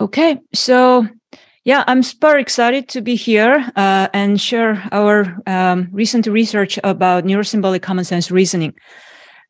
Okay, so yeah, I'm super excited to be here uh, and share our um, recent research about neurosymbolic common sense reasoning.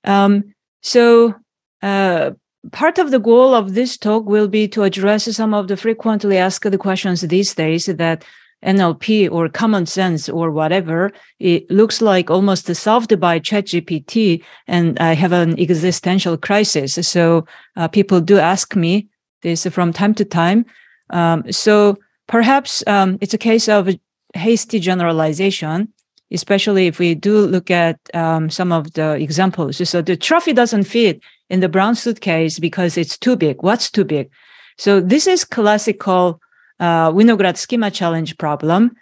Um, so, uh, part of the goal of this talk will be to address some of the frequently asked questions these days that NLP or common sense or whatever, it looks like almost solved by ChatGPT, and I have an existential crisis. So uh, people do ask me this from time to time. Um, so perhaps um, it's a case of hasty generalization, especially if we do look at um, some of the examples. So the trophy doesn't fit in the brown suitcase because it's too big. What's too big? So this is classical uh, Winograd schema challenge problem.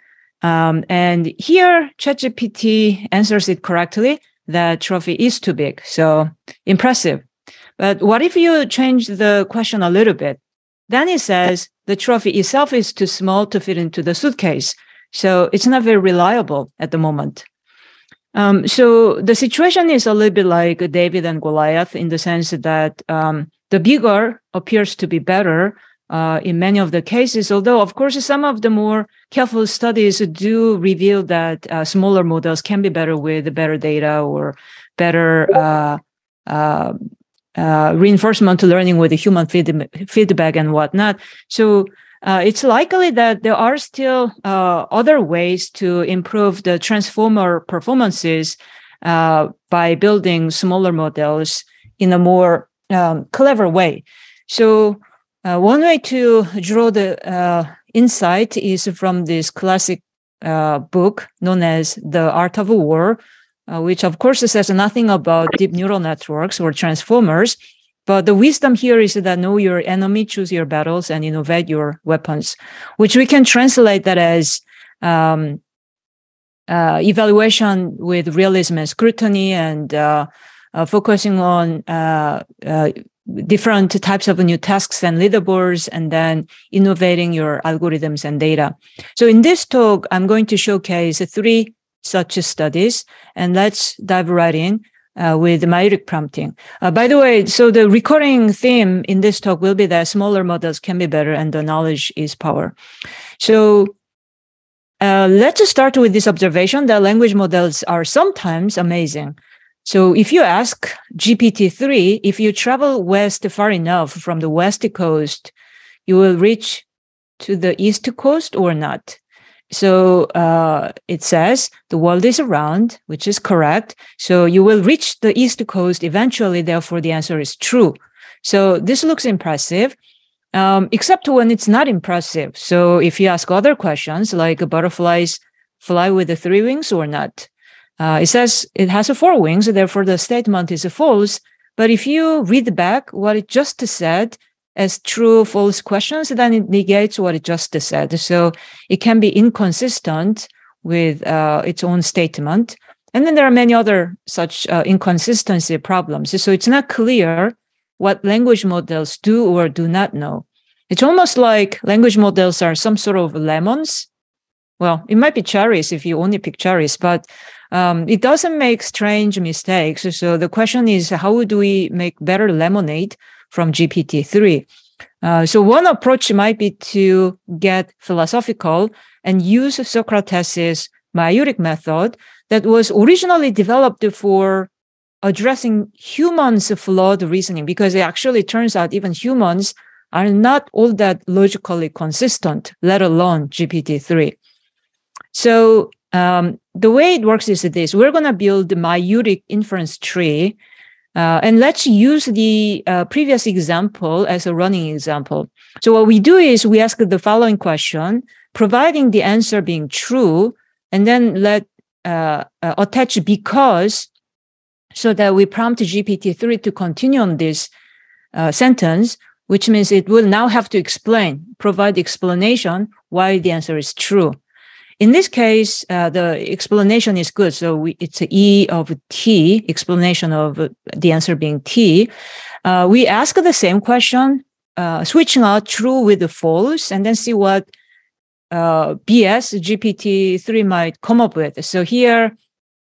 Um, and here, ChatGPT answers it correctly that trophy is too big. So impressive. But what if you change the question a little bit? Then it says the trophy itself is too small to fit into the suitcase. So it's not very reliable at the moment. Um, so the situation is a little bit like David and Goliath in the sense that um, the bigger appears to be better uh, in many of the cases, although, of course, some of the more careful studies do reveal that uh, smaller models can be better with better data or better uh, uh reinforcement learning with the human feed- feedback and whatnot. So uh, it's likely that there are still uh, other ways to improve the transformer performances uh, by building smaller models in a more um, clever way. So uh, one way to draw the uh, insight is from this classic book known as The Art of War uh, which of course says nothing about deep neural networks or transformers. But the wisdom here is that know your enemy, choose your battles, and innovate your weapons, which we can translate that as um, uh, evaluation with realism and scrutiny and uh, uh, focusing on uh, different types of new tasks and leaderboards, and then innovating your algorithms and data. So in this talk, I'm going to showcase three such studies. And let's dive right in uh, with maieutic prompting. Uh, by the way, so the recurring theme in this talk will be that smaller models can be better and the knowledge is power. So uh, let's start with this observation that language models are sometimes amazing. So if you ask GPT-3, if you travel west far enough from the west coast, you will reach to the east coast or not. So uh, it says the world is around, which is correct. So you will reach the east coast eventually. Therefore, the answer is true. So this looks impressive, um, except when it's not impressive. So if you ask other questions like butterflies fly with the three wings or not, uh, it says it has four wings. Therefore, the statement is false. But if you read back what it just said, as true false questions, then it negates what it just said. So it can be inconsistent with uh, its own statement. And then there are many other such uh, inconsistency problems. So it's not clear what language models do or do not know. It's almost like language models are some sort of lemons. Well, it might be cherries if you only pick cherries, but um, it doesn't make strange mistakes. So the question is, how do we make better lemonade from GPT-3. Uh, so one approach might be to get philosophical and use Socrates' maieutic method that was originally developed for addressing humans' flawed reasoning, because it actually turns out even humans are not all that logically consistent, let alone GPT-3. So um, the way it works is this: we're going to build the maieutic inference tree uh, and let's use the uh, previous example as a running example. So what we do is we ask the following question, providing the answer being true, and then let uh, uh attach because so that we prompt GPT-3 to continue on this uh, sentence, which means it will now have to explain, provide explanation why the answer is true. In this case, uh, the explanation is good. So we, it's E of T, explanation of the answer being T. Uh, we ask the same question, uh, switching out true with the false, and then see what uh, BS GPT-3 might come up with. So here,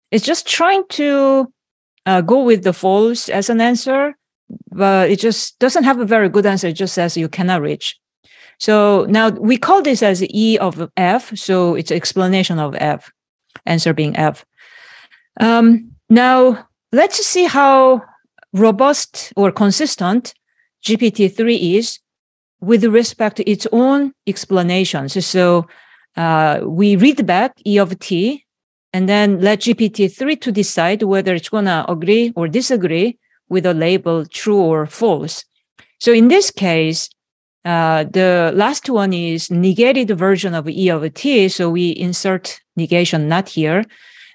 it's just trying to uh, go with the false as an answer, but it just doesn't have a very good answer. It just says you cannot reach. So now we call this as E of F. So it's explanation of F, answer being F. Um, now let's see how robust or consistent GPT-3 is with respect to its own explanations. So uh, we read back E of T and then let GPT-3 to decide whether it's going to agree or disagree with a label true or false. So in this case, uh, the last one is negated version of E of T. So we insert negation not here.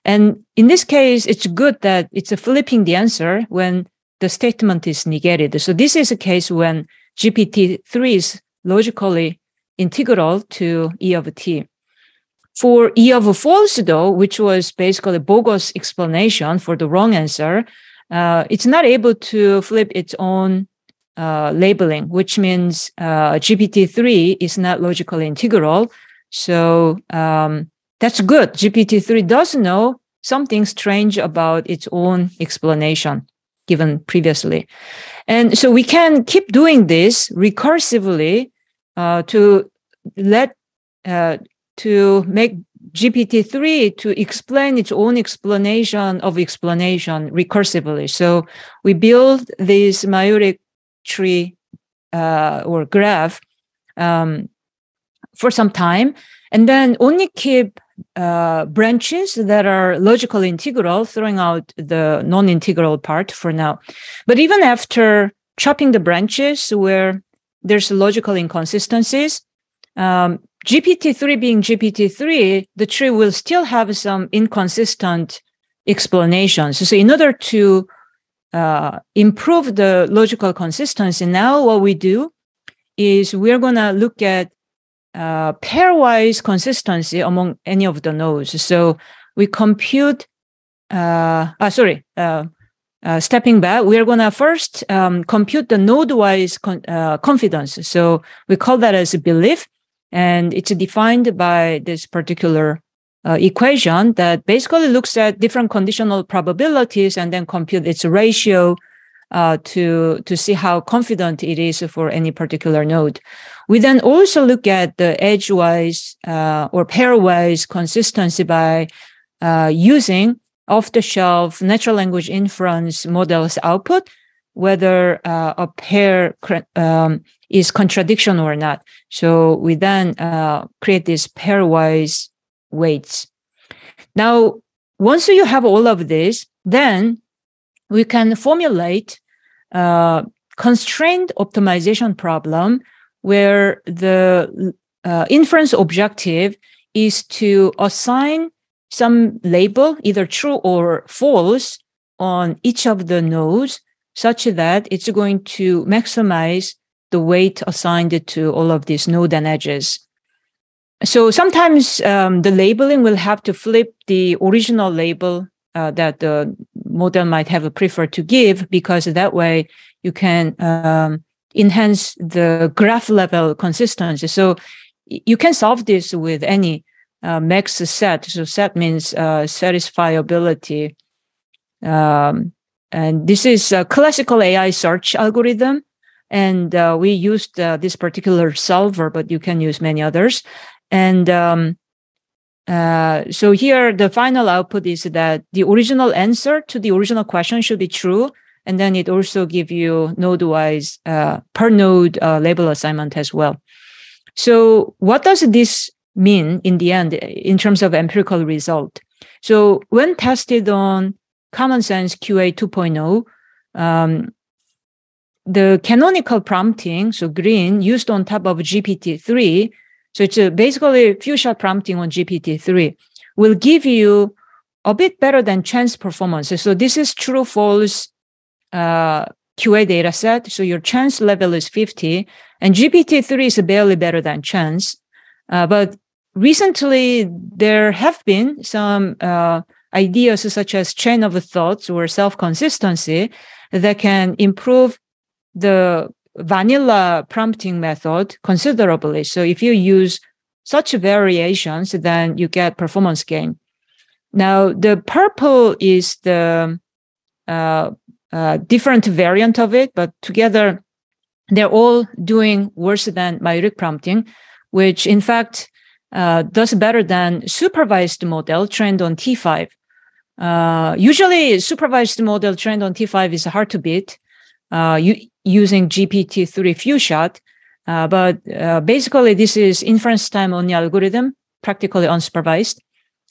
And in this case, it's good that it's flipping the answer when the statement is negated. So this is a case when GPT-3 is logically integral to E of T. For E of false, though, which was basically bogus explanation for the wrong answer, uh, it's not able to flip its own uh, labeling, which means uh, GPT-3 is not logically integral. So um, that's good. GPT-3 does know something strange about its own explanation given previously. And so we can keep doing this recursively uh, to let uh, to make GPT-3 to explain its own explanation of explanation recursively. So we build this maieutic tree uh, or graph um, for some time, and then only keep uh, branches that are logical integral, throwing out the non-integral part for now. But even after chopping the branches where there's logical inconsistencies, um, GPT-3 being GPT-3, the tree will still have some inconsistent explanations. So in order to uh, improve the logical consistency, now what we do is we're going to look at uh, pairwise consistency among any of the nodes. So we compute, uh, ah, sorry, uh, uh, stepping back, we're going to first um, compute the node-wise con- uh, confidence. So we call that as a belief, and it's defined by this particular uh, equation that basically looks at different conditional probabilities and then compute its ratio uh, to to see how confident it is for any particular node. We then also look at the edgewise uh, or pairwise consistency by uh, using off-the-shelf natural language inference models output, whether uh, a pair um, is contradiction or not. So we then uh, create these pairwise weights. Now, once you have all of this, then we can formulate a constrained optimization problem where the uh, inference objective is to assign some label, either true or false, on each of the nodes, such that it's going to maximize the weight assigned to all of these node and edges. So sometimes um, the labeling will have to flip the original label uh, that the model might have preferred to give because that way you can um, enhance the graph level consistency. So you can solve this with any uh, MAX-SAT. So SAT means uh, satisfiability. Um, and this is a classical AI search algorithm. And uh, we used uh, this particular solver, but you can use many others. And um, uh, so here, the final output is that the original answer to the original question should be true. And then it also give you node-wise uh, per node uh, label assignment as well. So what does this mean in the end in terms of empirical result? So when tested on Common Sense QA 2.0, um, the canonical prompting, so green, used on top of GPT-3, so it's basically shot prompting on GPT-3, will give you a bit better than chance performance. So this is true false uh, QA data set. So your chance level is 50 and GPT-3 is barely better than chance. Uh, but recently there have been some uh, ideas such as chain of thoughts or self-consistency that can improve the vanilla prompting method considerably. So if you use such variations, then you get performance gain. Now the purple is the uh, uh, different variant of it, but together they're all doing worse than maieutic prompting, which in fact uh, does better than supervised model trained on T5. Uh, usually, supervised model trained on T5 is hard to beat uh, using GPT-3 few shot. Uh, but uh, basically, this is inference time only algorithm, practically unsupervised,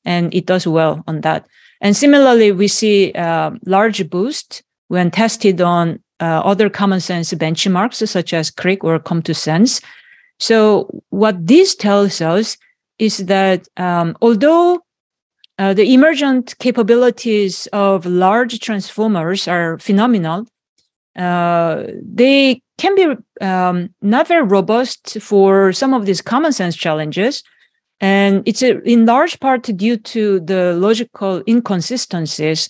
and it does well on that. And similarly, we see uh, large boost when tested on uh, other common sense benchmarks such as CREAK or Com2Sense. So what this tells us is that um, although uh, the emergent capabilities of large transformers are phenomenal, uh, they can be um, not very robust for some of these common sense challenges. And it's a, in large part due to the logical inconsistencies,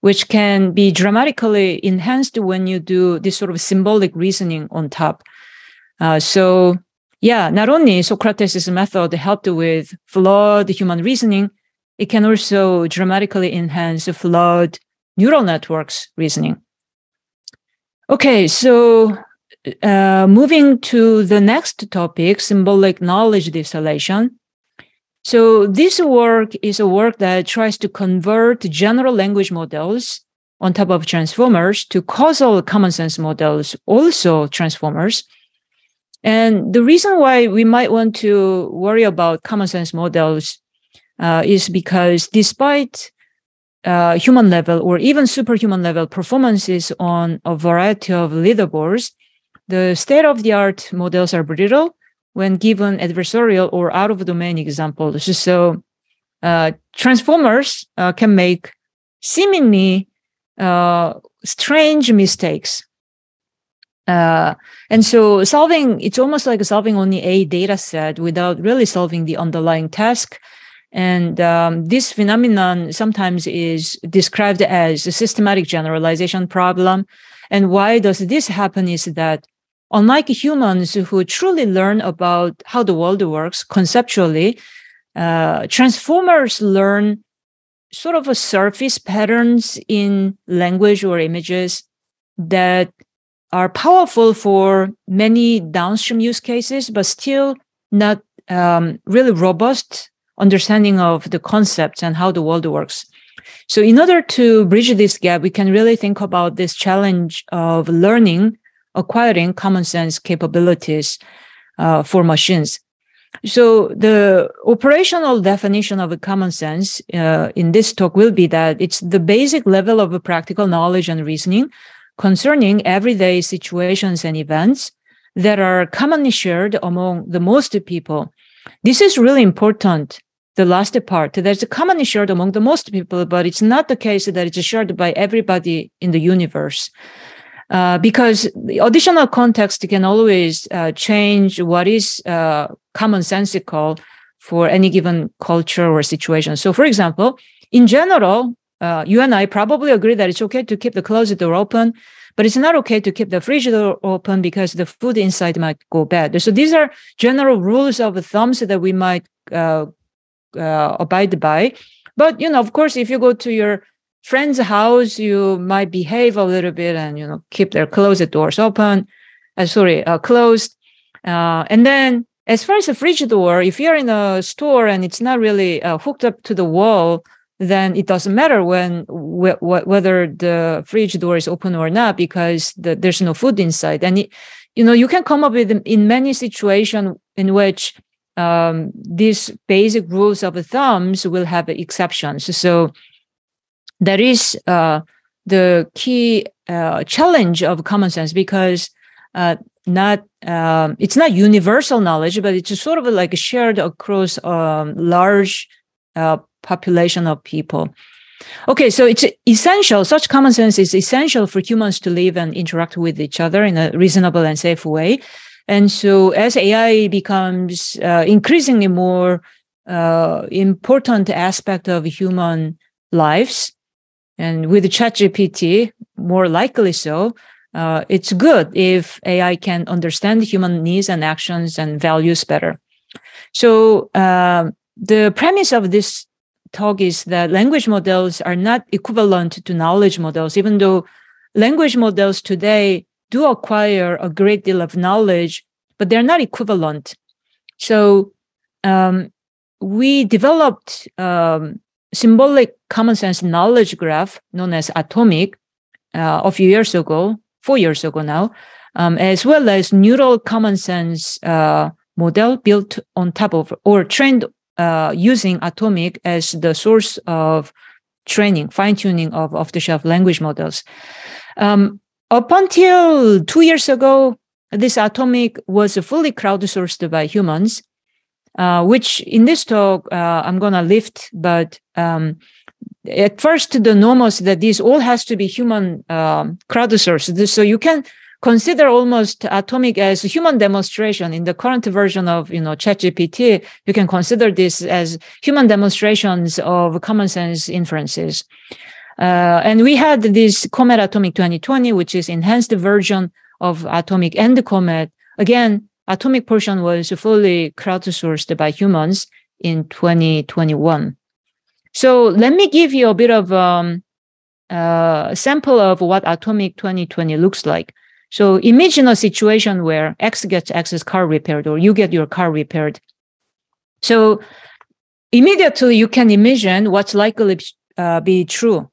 which can be dramatically enhanced when you do this sort of symbolic reasoning on top. Uh, so, yeah, not only Socrates' method helped with flawed human reasoning, it can also dramatically enhance flawed neural networks reasoning. Okay, so uh, moving to the next topic, symbolic knowledge distillation. So this work is a work that tries to convert general language models on top of transformers to causal common sense models, also transformers. And the reason why we might want to worry about common sense models uh, is because despite uh, human level or even superhuman level performances on a variety of leaderboards, the state of the art models are brittle when given adversarial or out of domain examples. So, uh, transformers uh, can make seemingly uh, strange mistakes. Uh, and so solving, it's almost like solving only a data set without really solving the underlying task and um, this phenomenon sometimes is described as a systematic generalization problem. And why does this happen is that unlike humans who truly learn about how the world works conceptually, uh, transformers learn sort of a surface patterns in language or images that are powerful for many downstream use cases, but still not um, really robust understanding of the concepts and how the world works. So in order to bridge this gap, we can really think about this challenge of learning, acquiring common sense capabilities uh, for machines. So the operational definition of a common sense uh, in this talk will be that it's the basic level of practical knowledge and reasoning concerning everyday situations and events that are commonly shared among the most people. This is really important the last part. A common shared among the most people, but it's not the case that it's shared by everybody in the universe. Uh, because the additional context can always uh, change what is uh, commonsensical for any given culture or situation. So, for example, in general, uh, you and I probably agree that it's okay to keep the closet door open, but it's not okay to keep the fridge door open because the food inside might go bad. So, these are general rules of thumbs that we might uh, uh, abide by. But you know, of course, if you go to your friend's house, you might behave a little bit and you know keep their closet doors open. Uh, sorry, uh, closed. Uh, and then, as far as the fridge door, if you're in a store and it's not really uh, hooked up to the wall, then it doesn't matter when wh- wh- whether the fridge door is open or not because the, there's no food inside. And it, you know, you can come up with in many situations in which um, these basic rules of thumbs will have exceptions. So that is uh, the key uh, challenge of common sense because uh, not um, it's not universal knowledge, but it's sort of like shared across a um, large uh, population of people. Okay, so it's essential. Such common sense is essential for humans to live and interact with each other in a reasonable and safe way. And so as AI becomes uh, increasingly more uh, important aspect of human lives, and with ChatGPT, more likely so, uh, it's good if AI can understand human needs and actions and values better. So uh, the premise of this talk is that language models are not equivalent to knowledge models, even though language models today do acquire a great deal of knowledge, but they're not equivalent. So um, we developed um, symbolic common sense knowledge graph known as atomic uh, a few years ago, four years ago now, um, as well as neural common sense uh, model built on top of or trained uh, using atomic as the source of training, fine tuning of off the shelf language models. Um, up until two years ago, this atomic was fully crowdsourced by humans, uh, which in this talk uh, I'm gonna lift. But um, at first, the norms that this all has to be human um, crowdsourced. So you can consider almost atomic as a human demonstration in the current version of you know ChatGPT. You can consider this as human demonstrations of common sense inferences. Uh, and we had this Comet Atomic 2020, which is enhanced version of Atomic and Comet. Again, Atomic portion was fully crowdsourced by humans in 2021. So let me give you a bit of um, uh, sample of what Atomic 2020 looks like. So imagine a situation where X gets X's car repaired or you get your car repaired. So immediately you can imagine what's likely uh, be true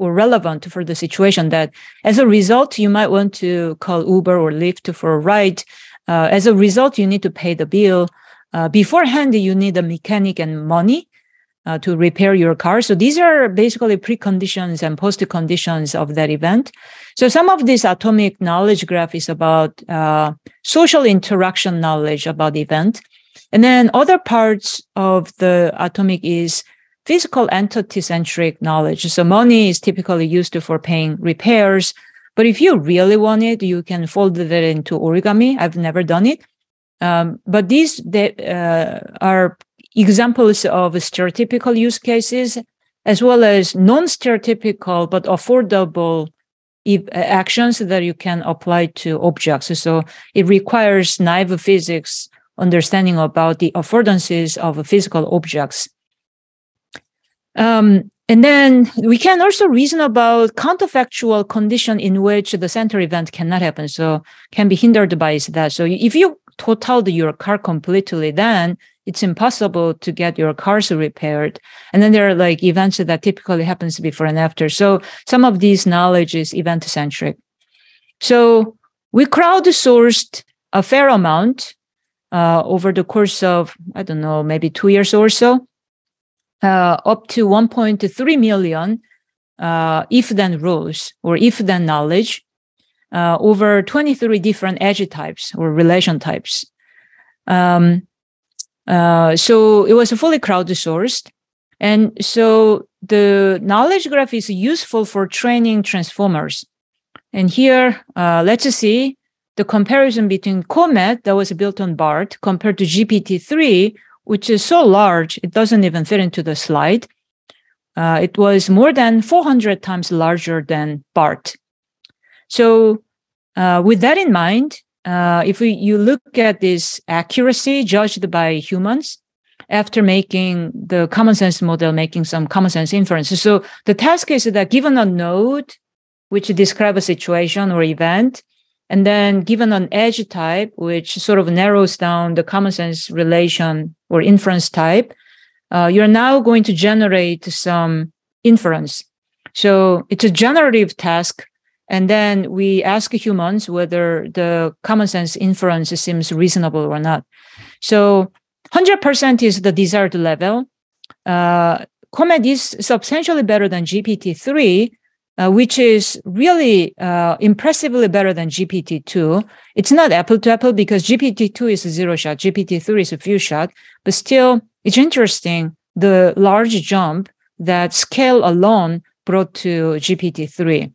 or relevant for the situation that as a result, you might want to call Uber or Lyft for a ride. Uh, as a result, you need to pay the bill. Uh, beforehand, you need a mechanic and money uh, to repair your car. So these are basically preconditions and post conditions of that event. So some of this atomic knowledge graph is about uh, social interaction knowledge about the event. And then other parts of the atomic is physical entity centric knowledge. So money is typically used for paying repairs. But if you really want it, you can fold that into origami. I've never done it. Um, but these they, uh, are examples of stereotypical use cases as well as non-stereotypical but affordable actions that you can apply to objects. So it requires naive physics understanding about the affordances of physical objects. Um, and then we can also reason about counterfactual condition in which the center event cannot happen. So can be hindered by that. So if you totaled your car completely, then it's impossible to get your cars repaired. And then there are like events that typically happens before and after. So some of these knowledge is event centric. So we crowdsourced a fair amount uh, over the course of, I don't know, maybe two years or so, up to 1.3 million uh, if then rules or if then knowledge uh, over 23 different edge types or relation types. Um, uh, so it was a fully crowdsourced. And so the knowledge graph is useful for training transformers. And here, uh, let's see the comparison between Comet that was built on BART compared to GPT-3, which is so large, it doesn't even fit into the slide. Uh, it was more than 400 times larger than BART. So uh, with that in mind, uh, if we, you look at this accuracy judged by humans after making the common sense model, making some common sense inferences. So the task is that given a node, which describe a situation or event, and then given an edge type, which sort of narrows down the common sense relation or inference type, uh, you're now going to generate some inference. So it's a generative task and then we ask humans whether the common sense inference seems reasonable or not. So 100% is the desired level. Uh, Comet is substantially better than GPT-3, uh, which is really uh, impressively better than GPT-2. It's not apple to apple because GPT-2 is a zero shot, GPT-3 is a few shot, but still it's interesting the large jump that scale alone brought to GPT-3.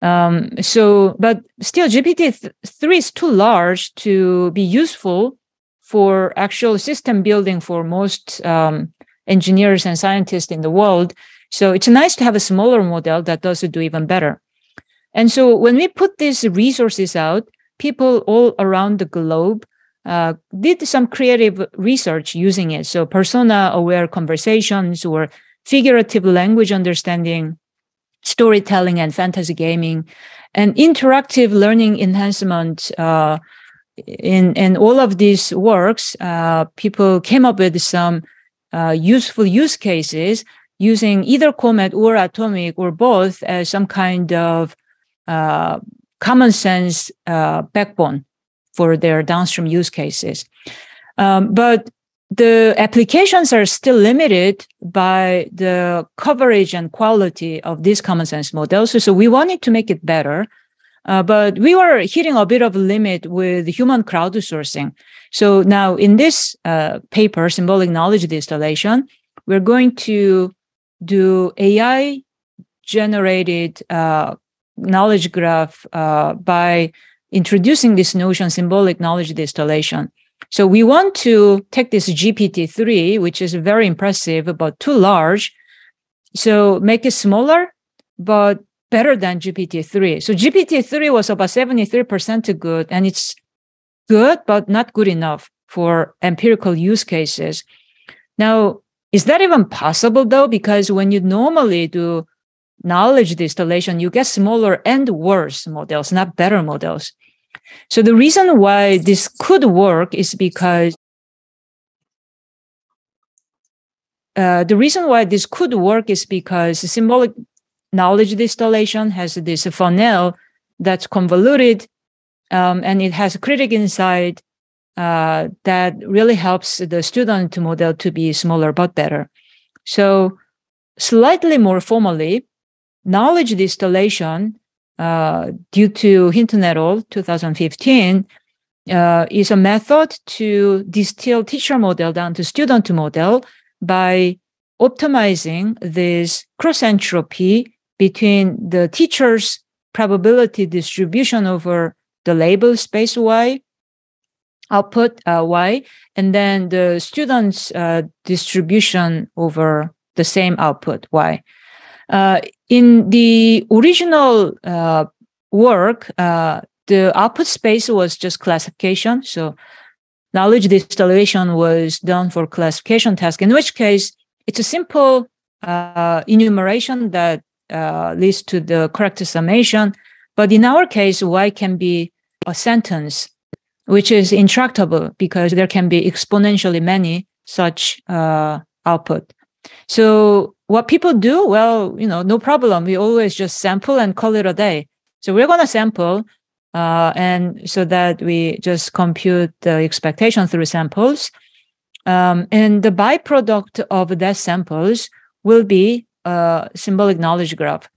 Um, so, but still, GPT-3 is too large to be useful for actual system building for most um, engineers and scientists in the world. So it's nice to have a smaller model that does do even better. And so when we put these resources out, people all around the globe uh, did some creative research using it. So persona aware conversations or figurative language understanding storytelling and fantasy gaming. and interactive learning enhancement. Uh, in in all of these works, uh, people came up with some uh, useful use cases using either COMET or Atomic or both as some kind of uh, common sense uh, backbone for their downstream use cases. Um, but the applications are still limited by the coverage and quality of these common sense models. So we wanted to make it better. Uh, but we were hitting a bit of a limit with human crowdsourcing. So now in this uh, paper, symbolic knowledge distillation, we're going to do AI generated uh, knowledge graph uh, by introducing this notion symbolic knowledge distillation. So we want to take this GPT-3, which is very impressive, but too large. So make it smaller, but better than GPT-3. So GPT-3 was about 73% good, and it's good, but not good enough for empirical use cases. Now, is that even possible though? Because when you normally do knowledge distillation, you get smaller and worse models, not better models. So the reason why this could work is because uh, the reason why this could work is because symbolic knowledge distillation has this funnel that's convoluted um, and it has a critic inside uh, that really helps the student model to be smaller but better. So slightly more formally, knowledge distillation uh, due to Hinton et al. 2015 uh, is a method to distill teacher model down to student model by optimizing this cross entropy between the teacher's probability distribution over the label space y output uh, y and then the student's uh, distribution over the same output y uh, in the original uh, work, uh, the output space was just classification. So knowledge distillation was done for classification task, in which case it's a simple uh, enumeration that uh, leads to the correct summation. But in our case, Y can be a sentence, which is intractable because there can be exponentially many such uh, output. So what people do, well, you know, no problem. We always just sample and call it a day. So we're going to sample, uh, and so that we just compute the expectation through samples. Um, and the byproduct of that samples will be a symbolic knowledge graph.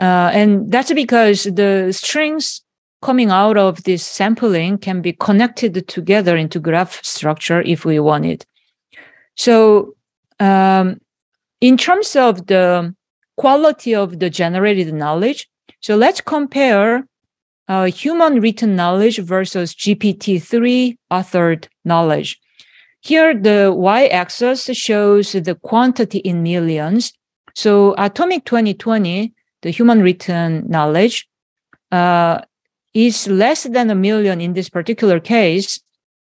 Uh, and that's because the strings coming out of this sampling can be connected together into graph structure if we want it. So um, in terms of the quality of the generated knowledge, so let's compare uh, human written knowledge versus GPT-3 authored knowledge. Here, the y-axis shows the quantity in millions. So Atomic 2020, the human written knowledge, uh, is less than a million in this particular case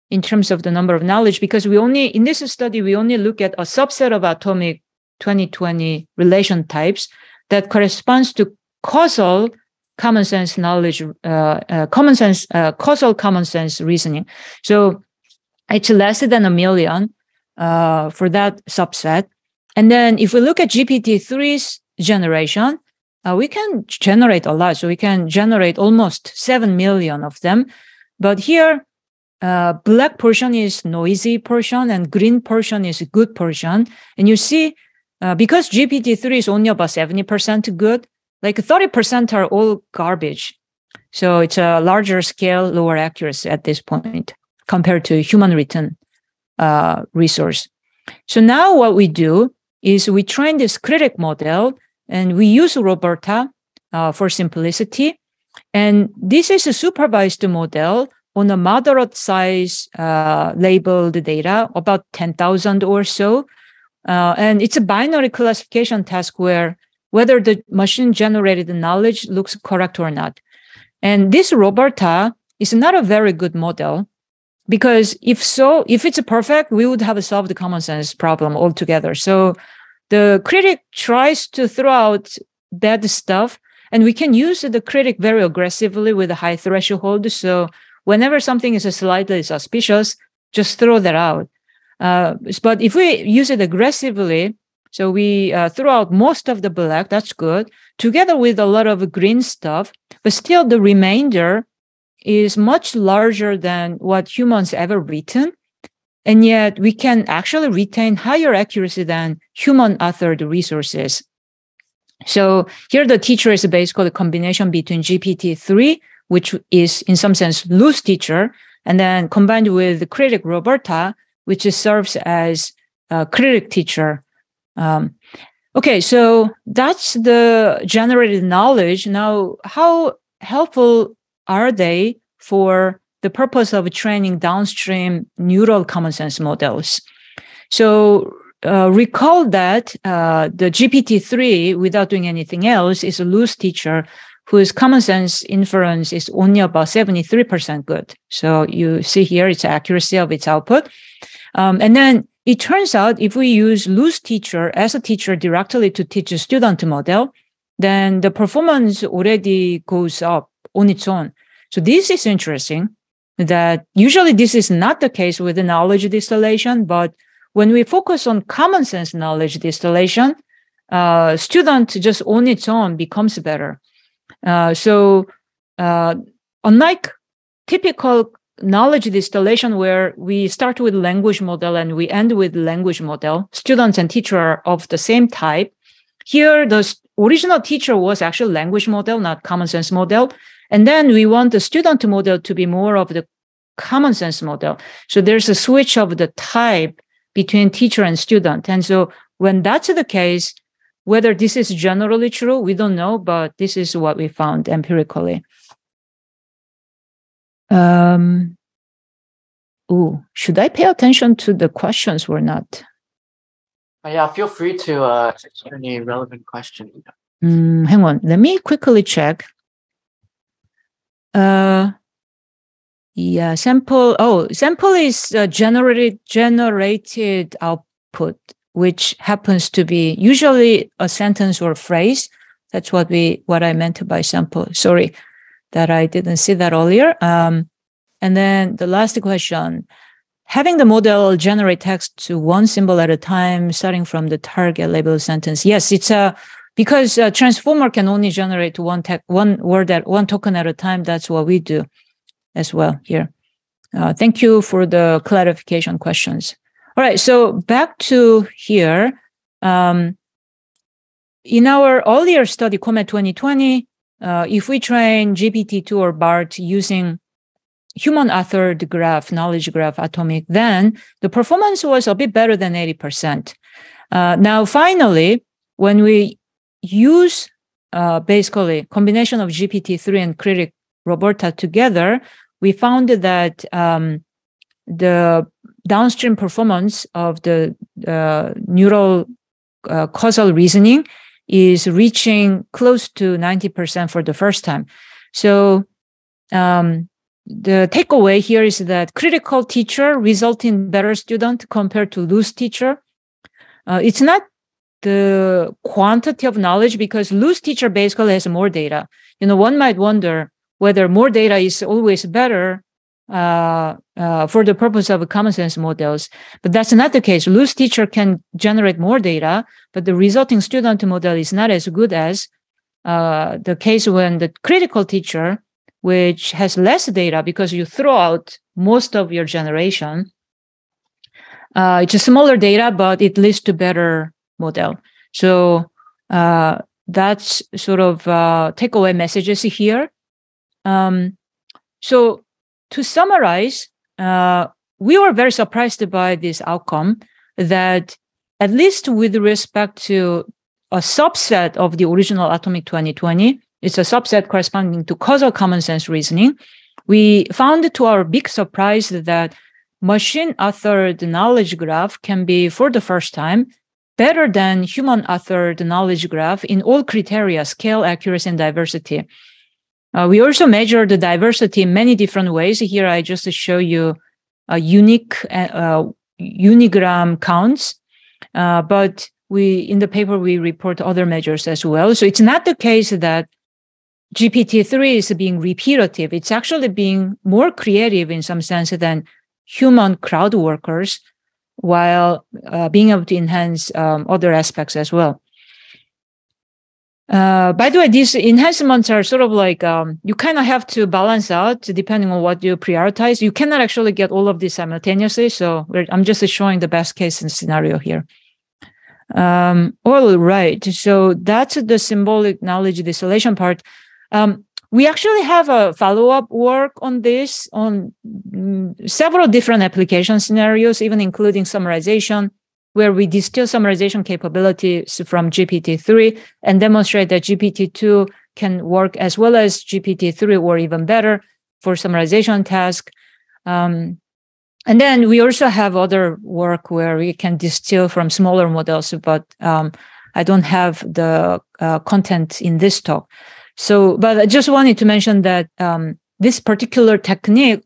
in terms of the number of knowledge because we only in this study we only look at a subset of atomic 2020 relation types that corresponds to causal common sense knowledge, uh, uh, common sense, uh, causal common sense reasoning. So it's less than a million uh, for that subset. And then if we look at GPT-3's generation, uh, we can generate a lot. So we can generate almost 7 million of them. But here, uh, black portion is noisy portion and green portion is good portion. And you see uh, because GPT-3 is only about 70% good, like 30% are all garbage. So it's a larger scale, lower accuracy at this point compared to human written uh, resource. So now what we do is we train this critic model and we use RoBERTa uh, for simplicity. And this is a supervised model on a moderate size uh, labeled data, about 10,000 or so. Uh, and it's a binary classification task where whether the machine generated knowledge looks correct or not. And this RoBERTa is not a very good model because if so, if it's perfect, we would have solved the common sense problem altogether. So the critic tries to throw out bad stuff And we can use the critic very aggressively with a high threshold. So whenever something is slightly suspicious, just throw that out. Uh, but if we use it aggressively, so we uh, throw out most of the black, that's good, together with a lot of green stuff, but still the remainder is much larger than what humans ever written. And yet we can actually retain higher accuracy than human authored resources. So here the teacher is basically a combination between GPT-3, which is in some sense loose teacher, and then combined with the critic RoBERTa, which serves as a critic teacher. Um, okay, so that's the generated knowledge. Now, how helpful are they for the purpose of training downstream neural common sense models? So uh, recall that uh, the GPT-3, without doing anything else, is a loose teacher whose common sense inference is only about 73% good. So you see here its accuracy of its output. Um, and then it turns out if we use loose teacher as a teacher directly to teach a student model, then the performance already goes up on its own. So this is interesting that usually this is not the case with the knowledge distillation, but when we focus on common sense knowledge distillation, uh, student just on its own becomes better. Uh, so uh, unlike typical knowledge distillation where we start with language model and we end with language model, students and teacher are of the same type. Here, the original teacher was actually language model, not common sense model. And then we want the student model to be more of the common sense model. So there's a switch of the type between teacher and student. And so when that's the case, whether this is generally true, we don't know, but this is what we found empirically. Um, ooh, should I pay attention to the questions or not? Uh, yeah, feel free to uh, any relevant question. Mm, hang on, let me quickly check. Uh, yeah, sample. Oh, sample is uh, generated generated output, which happens to be usually a sentence or a phrase. That's what we what I meant to by sample. Sorry that I didn't see that earlier. Um, and then the last question: having the model generate text to one symbol at a time, starting from the target label sentence. Yes, it's a because a transformer can only generate one te- one word at one token at a time. That's what we do as well here. Uh, thank you for the clarification questions. All right, so back to here. Um, in our earlier study, COMET 2020, uh, if we train GPT-2 or BART using human authored graph, knowledge graph, atomic, then the performance was a bit better than 80%. Uh, now, finally, when we use uh, basically combination of GPT-3 and Critic RoBERTa together, we found that um, the downstream performance of the uh, neural uh, causal reasoning is reaching close to 90% for the first time. So um, the takeaway here is that critical teacher result in better student compared to loose teacher. Uh, it's not the quantity of knowledge because loose teacher basically has more data. You know, one might wonder, whether more data is always better uh, uh, for the purpose of common sense models. But that's not the case. Loose teacher can generate more data, but the resulting student model is not as good as uh, the case when the critical teacher, which has less data because you throw out most of your generation, uh, it's a smaller data, but it leads to better model. So uh, that's sort of uh, takeaway messages here. Um, so to summarize, uh, we were very surprised by this outcome that at least with respect to a subset of the original atomic 2020, it's a subset corresponding to causal common sense reasoning. We found to our big surprise that machine authored knowledge graph can be for the first time better than human authored knowledge graph in all criteria, scale, accuracy, and diversity. Uh, we also measure the diversity in many different ways. Here, I just show you a unique uh, uh, unigram counts, uh, but we in the paper we report other measures as well. So it's not the case that GPT-3 is being repetitive. It's actually being more creative in some sense than human crowd workers while uh, being able to enhance um, other aspects as well. Uh, by the way, these enhancements are sort of like um, you kind of have to balance out depending on what you prioritize. You cannot actually get all of this simultaneously. So I'm just showing the best case scenario here. Um, all right. So that's the symbolic knowledge distillation part. Um, we actually have a follow-up work on this on mm, several different application scenarios, even including summarization, where we distill summarization capabilities from GPT-3 and demonstrate that GPT-2 can work as well as GPT-3 or even better for summarization task. Um, and then we also have other work where we can distill from smaller models, but um, I don't have the uh, content in this talk. So, but I just wanted to mention that um, this particular technique,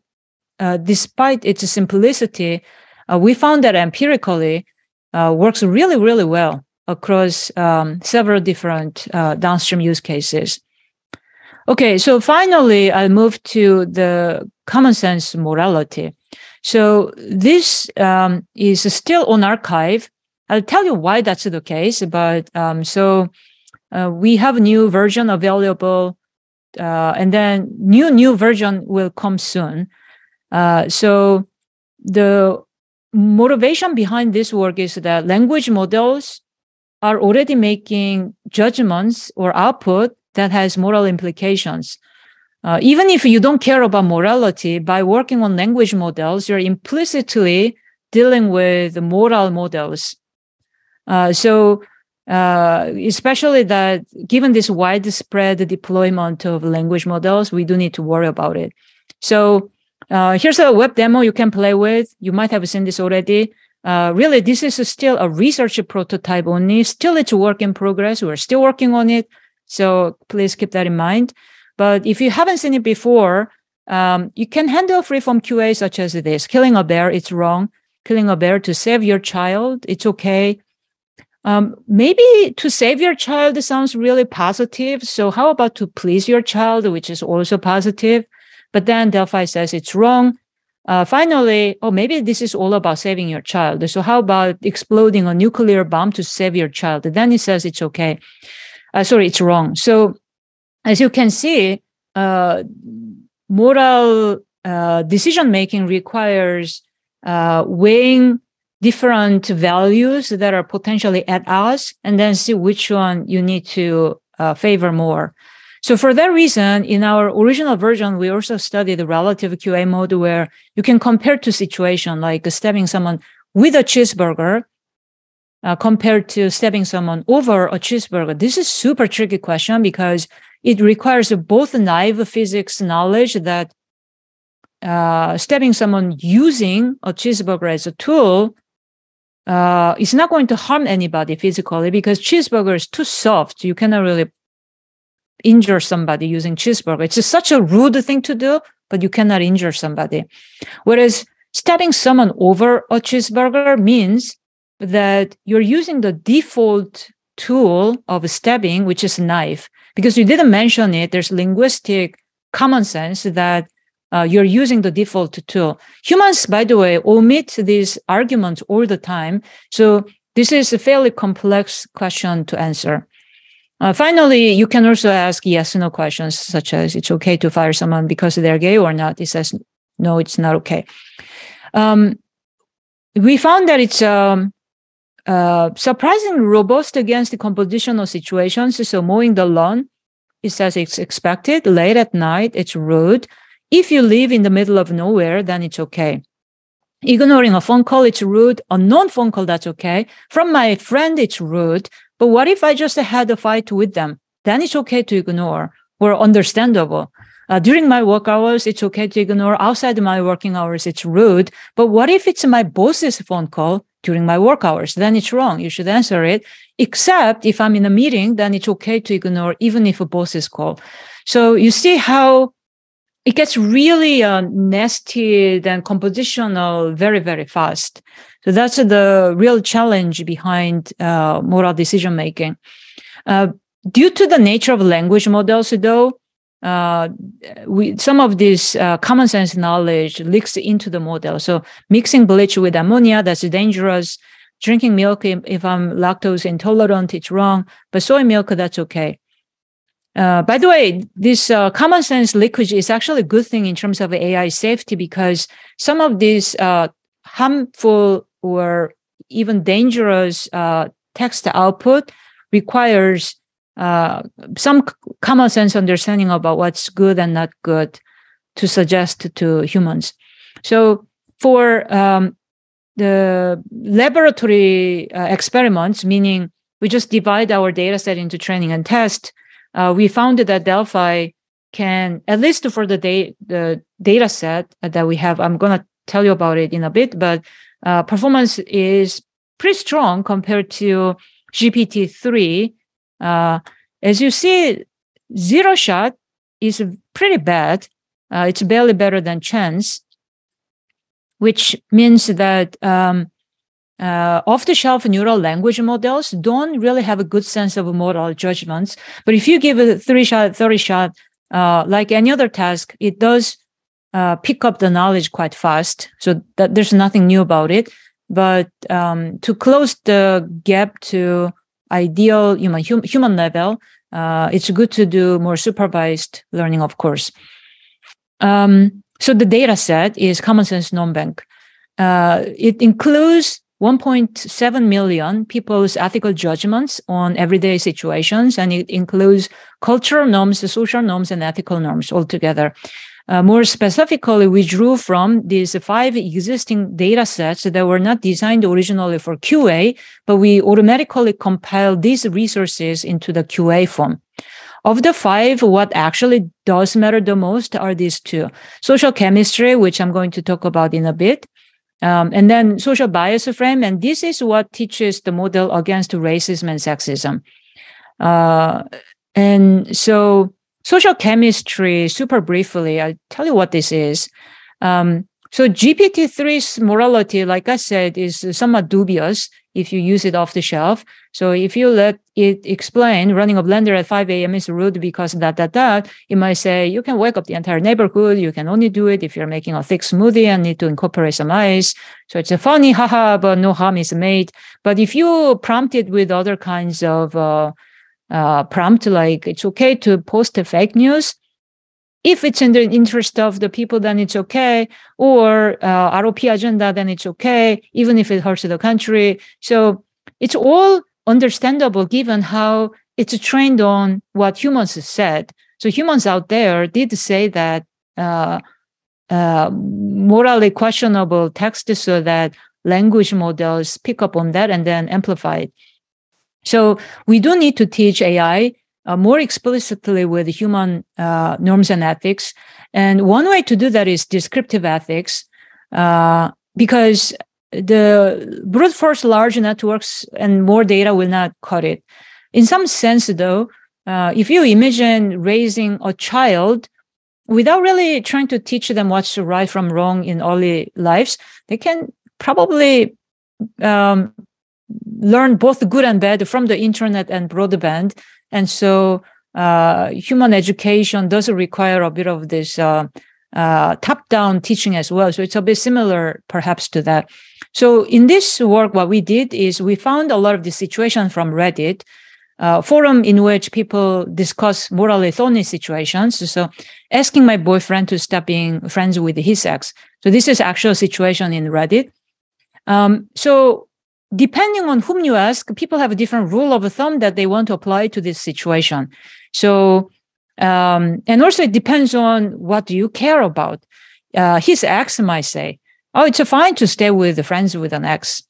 uh, despite its simplicity, uh, we found that empirically uh, works really, really well across um, several different uh, downstream use cases. Okay, so finally, I'll move to the common sense morality. So this um, is still on arXiv. I'll tell you why that's the case. But um, so uh, we have a new version available, uh, and then new new version will come soon. Uh, so the motivation behind this work is that language models are already making judgments or output that has moral implications. Uh, even if you don't care about morality, by working on language models, you're implicitly dealing with moral models. Uh, so uh, especially that given this widespread deployment of language models, we do need to worry about it. So uh, here's a web demo you can play with. You might have seen this already. Uh, really, this is still a research prototype only. Still, it's work in progress. We're still working on it. So please keep that in mind. But if you haven't seen it before, um, you can handle freeform QA such as this. Killing a bear, it's wrong. Killing a bear to save your child, it's okay. Um, maybe to save your child sounds really positive. So how about to please your child, which is also positive? But then Delphi says it's wrong. Uh, finally, oh, maybe this is all about saving your child. So how about exploding a nuclear bomb to save your child? Then it says it's okay. Uh, sorry, it's wrong. So as you can see, uh, moral uh, decision making requires uh, weighing different values that are potentially at odds and then see which one you need to uh, favor more. So for that reason, in our original version, we also studied the relative QA mode where you can compare to situation like stabbing someone with a cheeseburger uh, compared to stabbing someone over a cheeseburger. This is super tricky question because it requires both naive physics knowledge that uh, stabbing someone using a cheeseburger as a tool uh, it's not going to harm anybody physically because cheeseburger is too soft. You cannot really injure somebody using cheeseburger. It's such a rude thing to do, but you cannot injure somebody. Whereas stabbing someone over a cheeseburger means that you're using the default tool of stabbing, which is knife. Because you didn't mention it, there's linguistic common sense that uh, you're using the default tool. Humans, by the way, omit these arguments all the time. So this is a fairly complex question to answer. Uh, finally, you can also ask yes no questions, such as it's okay to fire someone because they're gay or not. It says no, it's not okay. Um, we found that it's um, uh, surprisingly robust against the compositional situations. So mowing the lawn, it says it's expected. Late at night, it's rude. If you live in the middle of nowhere, then it's okay. Ignoring a phone call, it's rude. A non phone call, that's okay. From my friend, it's rude. But what if I just had a fight with them? Then it's okay to ignore or understandable. Uh, during my work hours, it's okay to ignore. Outside my working hours, it's rude. But what if it's my boss's phone call during my work hours? Then it's wrong. You should answer it. Except if I'm in a meeting, then it's okay to ignore, even if a boss's call. So you see how it gets really uh, nested and compositional very, very fast. So that's the real challenge behind uh, moral decision making. Uh, due to the nature of language models, though, uh, we some of this uh, common sense knowledge leaks into the model. So mixing bleach with ammonia that's dangerous. Drinking milk if, if I'm lactose intolerant, it's wrong. But soy milk, that's okay. Uh, by the way, this uh, common sense leakage is actually a good thing in terms of AI safety because some of these uh, harmful or even dangerous uh, text output requires uh, some common sense understanding about what's good and not good to suggest to humans. So for um, the laboratory uh, experiments, meaning we just divide our data set into training and test, uh, we found that Delphi can, at least for the, da- the data set that we have, I'm going to tell you about it in a bit, but uh, performance is pretty strong compared to GPT-3. Uh, as you see, zero shot is pretty bad. Uh, it's barely better than chance, which means that um, uh, off-the-shelf neural language models don't really have a good sense of moral judgments. But if you give a three-shot, 30-shot, uh, like any other task, it does uh, pick up the knowledge quite fast. So that there's nothing new about it. But um, to close the gap to ideal human hum, human level, uh, it's good to do more supervised learning, of course. Um, so the data set is Common Sense Norm Bank. Uh, it includes 1.7 million people's ethical judgments on everyday situations, and it includes cultural norms, social norms, and ethical norms altogether. Uh, more specifically, we drew from these five existing data sets that were not designed originally for QA, but we automatically compiled these resources into the QA form. Of the five, what actually does matter the most are these two social chemistry, which I'm going to talk about in a bit, um, and then social bias frame. And this is what teaches the model against racism and sexism. Uh, and so social chemistry, super briefly, I'll tell you what this is. Um, so GPT-3's morality, like I said, is somewhat dubious if you use it off the shelf. So if you let it explain running a blender at 5 a.m. is rude because that, that, that, it might say you can wake up the entire neighborhood. You can only do it if you're making a thick smoothie and need to incorporate some ice. So it's a funny, haha, but no harm is made. But if you prompt it with other kinds of uh, uh, prompt like it's okay to post fake news if it's in the interest of the people then it's okay or uh, rop agenda then it's okay even if it hurts the country. So it's all understandable given how it's trained on what humans said. So humans out there did say that uh, uh, morally questionable text so that language models pick up on that and then amplify it. So we do need to teach AI uh, more explicitly with human uh, norms and ethics. And one way to do that is descriptive ethics, uh, because the brute force large networks and more data will not cut it. In some sense, though, uh, if you imagine raising a child without really trying to teach them what's right from wrong in early lives, they can probably um, learn both good and bad from the internet and broadband. And so uh, human education does require a bit of this uh, uh, top-down teaching as well. So it's a bit similar, perhaps, to that. So in this work, what we did is we found a lot of the situation from Reddit, uh, forum in which people discuss morally thorny situations. So asking my boyfriend to stop being friends with his ex. So this is actual situation in Reddit. Um, so depending on whom you ask, people have a different rule of thumb that they want to apply to this situation. So, um, and also it depends on what do you care about. Uh, his ex might say, "Oh, it's fine to stay with friends with an ex,"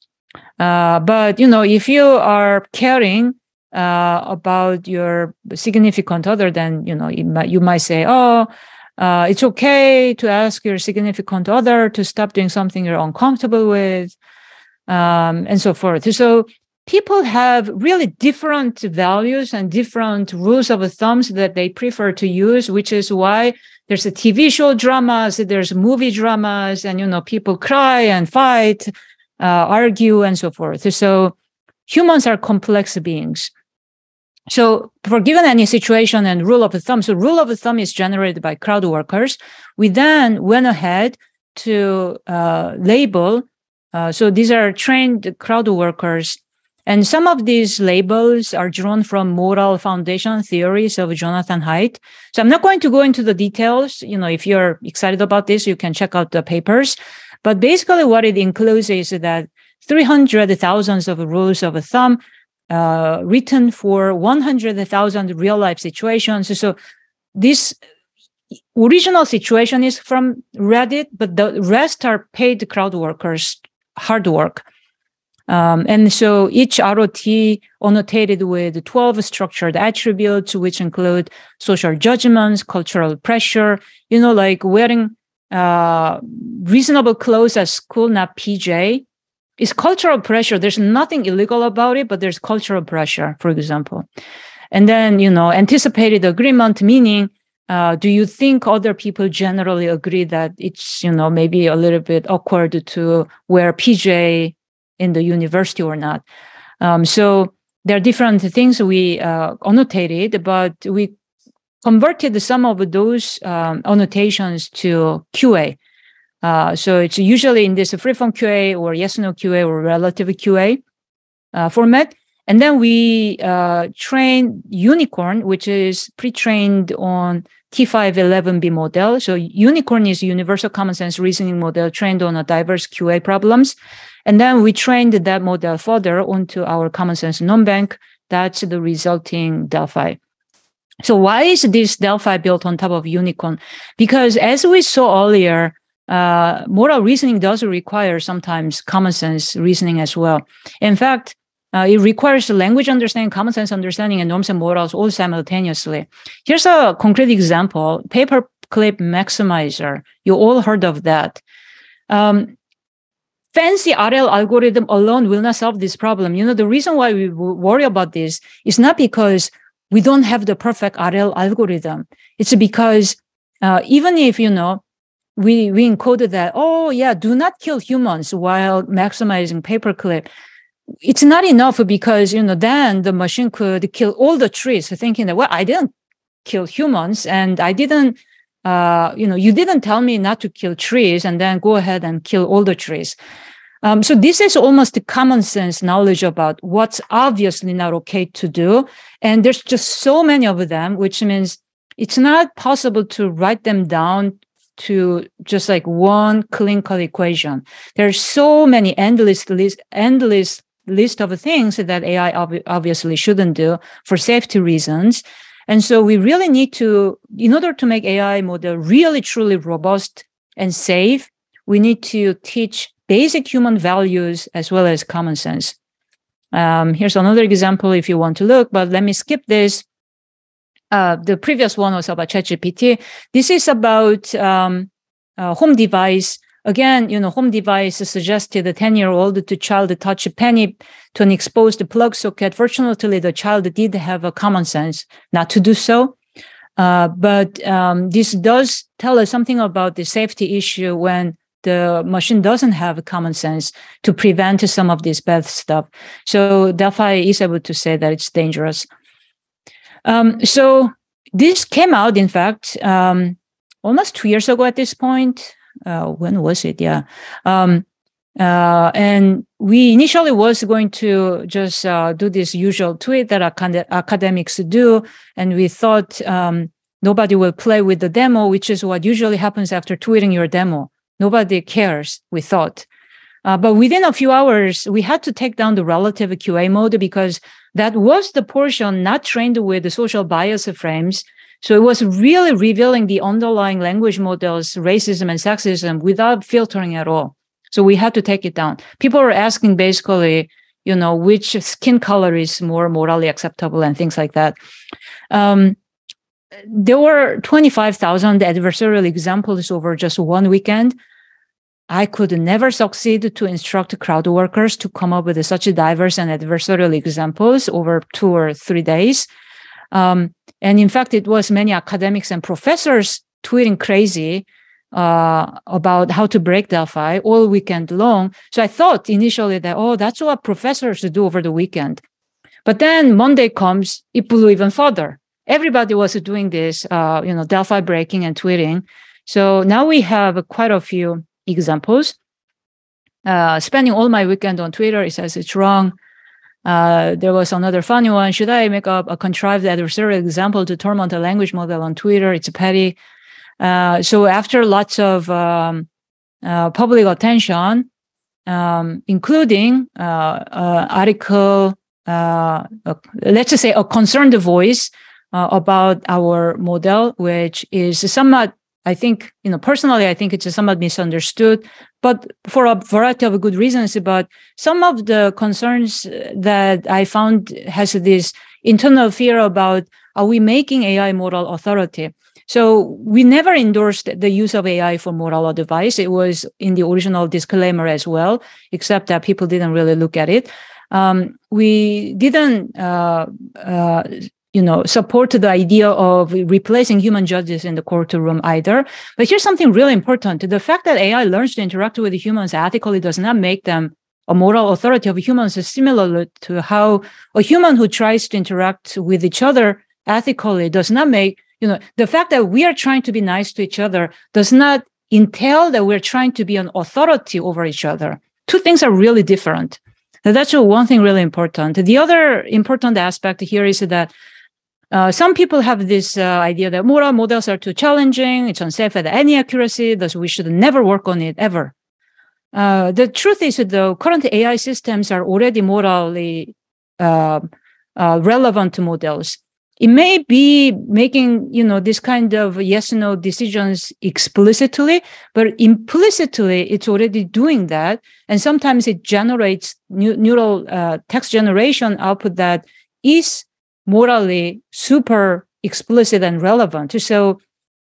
uh, but you know, if you are caring uh, about your significant other, then you know you might, you might say, "Oh." Uh, it's okay to ask your significant other to stop doing something you're uncomfortable with um, and so forth. So people have really different values and different rules of thumbs that they prefer to use, which is why there's a TV show dramas, there's movie dramas, and you know people cry and fight, uh, argue, and so forth. So humans are complex beings. So for given any situation and rule of thumb, so rule of thumb is generated by crowd workers. We then went ahead to uh, label. Uh, so these are trained crowd workers. And some of these labels are drawn from moral foundation theories of Jonathan Haidt. So I'm not going to go into the details. You know, if you're excited about this, you can check out the papers. But basically what it includes is that 300,000 of rules of thumb uh, written for 100,000 real life situations. So this original situation is from Reddit, but the rest are paid crowd workers, hard work. Um, and so each ROT annotated with 12 structured attributes, which include social judgments, cultural pressure, you know, like wearing uh, reasonable clothes at school, not PJ, it's cultural pressure. There's nothing illegal about it, but there's cultural pressure, for example. And then, you know, anticipated agreement, meaning, uh, do you think other people generally agree that it's, you know, maybe a little bit awkward to wear PJ in the university or not? Um, so there are different things we uh, annotated, but we converted some of those um, annotations to QA. Uh, so it's usually in this free-form QA or yes/no QA or relative QA uh, format. And then we uh, train Unicorn, which is pre-trained on T5-11B model. So Unicorn is universal common sense reasoning model trained on a diverse QA problems. And then we trained that model further onto our common sense Norm Bank. That's the resulting Delphi. So why is this Delphi built on top of Unicorn? Because as we saw earlier, uh, moral reasoning does require sometimes common sense reasoning as well. In fact, uh, it requires language understanding, common sense understanding, and norms and morals all simultaneously. Here's a concrete example paperclip maximizer. You all heard of that. Um, fancy RL algorithm alone will not solve this problem. You know, the reason why we worry about this is not because we don't have the perfect RL algorithm. It's because uh, even if, you know, we we encoded that oh yeah do not kill humans while maximizing paperclip it's not enough because you know then the machine could kill all the trees. Thinking that well i didn't kill humans and i didn't uh, you know you didn't tell me not to kill trees and then go ahead and kill all the trees. Um, so this is almost common sense knowledge about what's obviously not okay to do. And there's just so many of them which means it's not possible to write them down to just like one clinical equation. There's so many endless list, endless list of things that AI ob- obviously shouldn't do for safety reasons. And so we really need to, in order to make AI model really truly robust and safe, we need to teach basic human values as well as common sense. Um, here's another example if you want to look, but let me skip this uh, the previous one was about ChatGPT. This is about um, home device. Again, you know, home device suggested a 10 year old to child to touch a penny to an exposed plug socket. Fortunately, the child did have a common sense not to do so. Uh, but um, this does tell us something about the safety issue when the machine doesn't have a common sense to prevent some of this bad stuff. So Delphi is able to say that it's dangerous. Um, so this came out, in fact, um, almost two years ago at this point. Uh, when was it? Yeah. Um, uh, and we initially was going to just uh, do this usual tweet that acad- academics do, and we thought um, nobody will play with the demo, which is what usually happens after tweeting your demo. Nobody cares. We thought, uh, but within a few hours, we had to take down the relative QA mode because that was the portion not trained with the social bias frames. So it was really revealing the underlying language models, racism and sexism without filtering at all. So we had to take it down. People were asking basically, you know, which skin color is more morally acceptable and things like that. Um, there were 25,000 adversarial examples over just one weekend. I could never succeed to instruct crowd workers to come up with such diverse and adversarial examples over two or three days. Um, and in fact, it was many academics and professors tweeting crazy uh, about how to break Delphi all weekend long. So I thought initially that, oh, that's what professors do over the weekend. But then Monday comes, it blew even further. Everybody was doing this, uh, you know, Delphi breaking and tweeting. So now we have quite a few examples. Uh, spending all my weekend on Twitter, it says it's wrong. Uh, there was another funny one. Should I make up a contrived adversarial example to torment a language model on Twitter? It's a petty. Uh, so after lots of um, uh, public attention, um, including uh, uh, article, let's just say a concerned voice about our model, which is somewhat I think, you know, personally, I think it's somewhat misunderstood, but for a variety of good reasons. But some of the concerns that I found has this internal fear about are we making AI moral authority? So we never endorsed the use of AI for moral advice. It was in the original disclaimer as well, except that people didn't really look at it. Um, we didn't uh, uh, you know support the idea of replacing human judges in the courtroom either. But here's something really important. The fact that ai learns to interact with humans ethically does not make them a moral authority of humans. Is similar to how a human who tries to interact with each other ethically does not make you know the fact that we are trying to be nice to each other does not entail that we're trying to be an authority over each other. Two things are really different. That's one thing really important. The other important aspect here is that uh, some people have this uh, idea that moral models are too challenging, it's unsafe at any accuracy, thus we should never work on it ever. Uh, the truth is, the current AI systems are already morally uh, uh, relevant to models. It may be making, you know, this kind of yes/no decisions explicitly, but implicitly, it's already doing that. And sometimes it generates new, neural uh, text generation output that is morally super explicit and relevant. So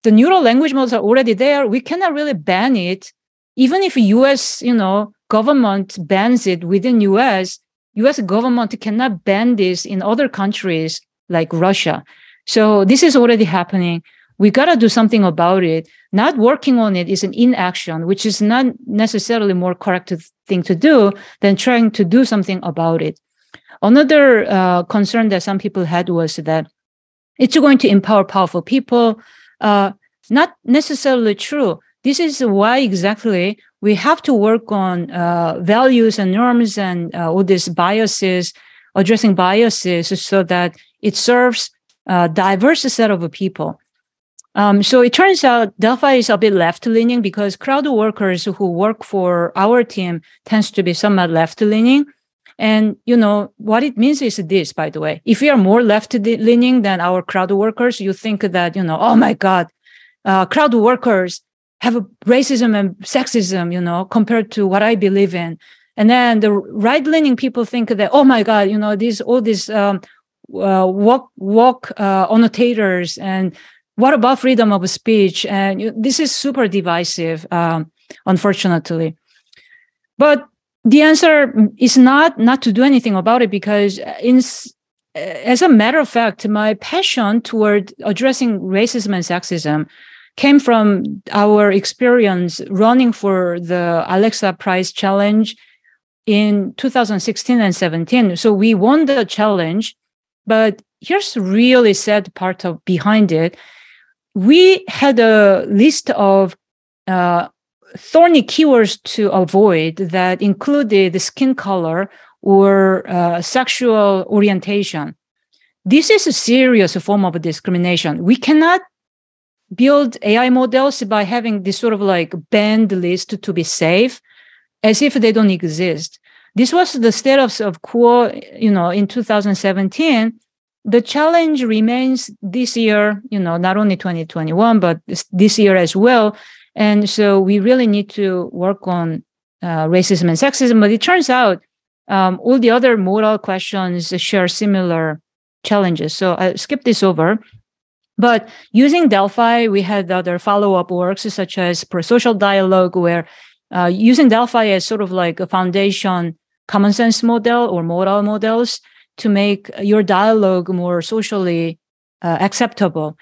the neural language models are already there. We cannot really ban it. Even if US, you know, government bans it within US, US government cannot ban this in other countries like Russia. So this is already happening. We got to do something about it. Not working on it is an inaction, which is not necessarily more correct thing to do than trying to do something about it. Another uh, concern that some people had was that it's going to empower powerful people. Uh, not necessarily true. This is why exactly we have to work on uh, values and norms and uh, all these biases, addressing biases so that it serves a diverse set of people. Um, so it turns out Delphi is a bit left leaning because crowd workers who work for our team tends to be somewhat left leaning. And you know what it means is this, by the way. If we are more left leaning than our crowd workers, you think that you know, oh my God, uh, crowd workers have a racism and sexism, you know, compared to what I believe in. And then the right leaning people think that, oh my God, you know, these all these um, uh, walk walk uh, annotators and what about freedom of speech? And you, this is super divisive, um, unfortunately. But the answer is not not to do anything about it because in as a matter of fact my passion toward addressing racism and sexism came from our experience running for the alexa prize challenge in 2016 and 17 so we won the challenge but here's really sad part of behind it. We had a list of uh, thorny keywords to avoid that included the skin color or uh, sexual orientation. This is a serious form of discrimination. We cannot build AI models by having this sort of like banned list to be safe as if they don't exist. This was the status of quo, you know, in 2017. The challenge remains this year, you know, not only 2021, but this year as well, and so we really need to work on uh, racism and sexism. But it turns out um, all the other moral questions share similar challenges. So I skip this over. But using Delphi, we had other follow up works such as prosocial dialogue, where uh, using Delphi as sort of like a foundation common sense model or moral models to make your dialogue more socially uh, acceptable.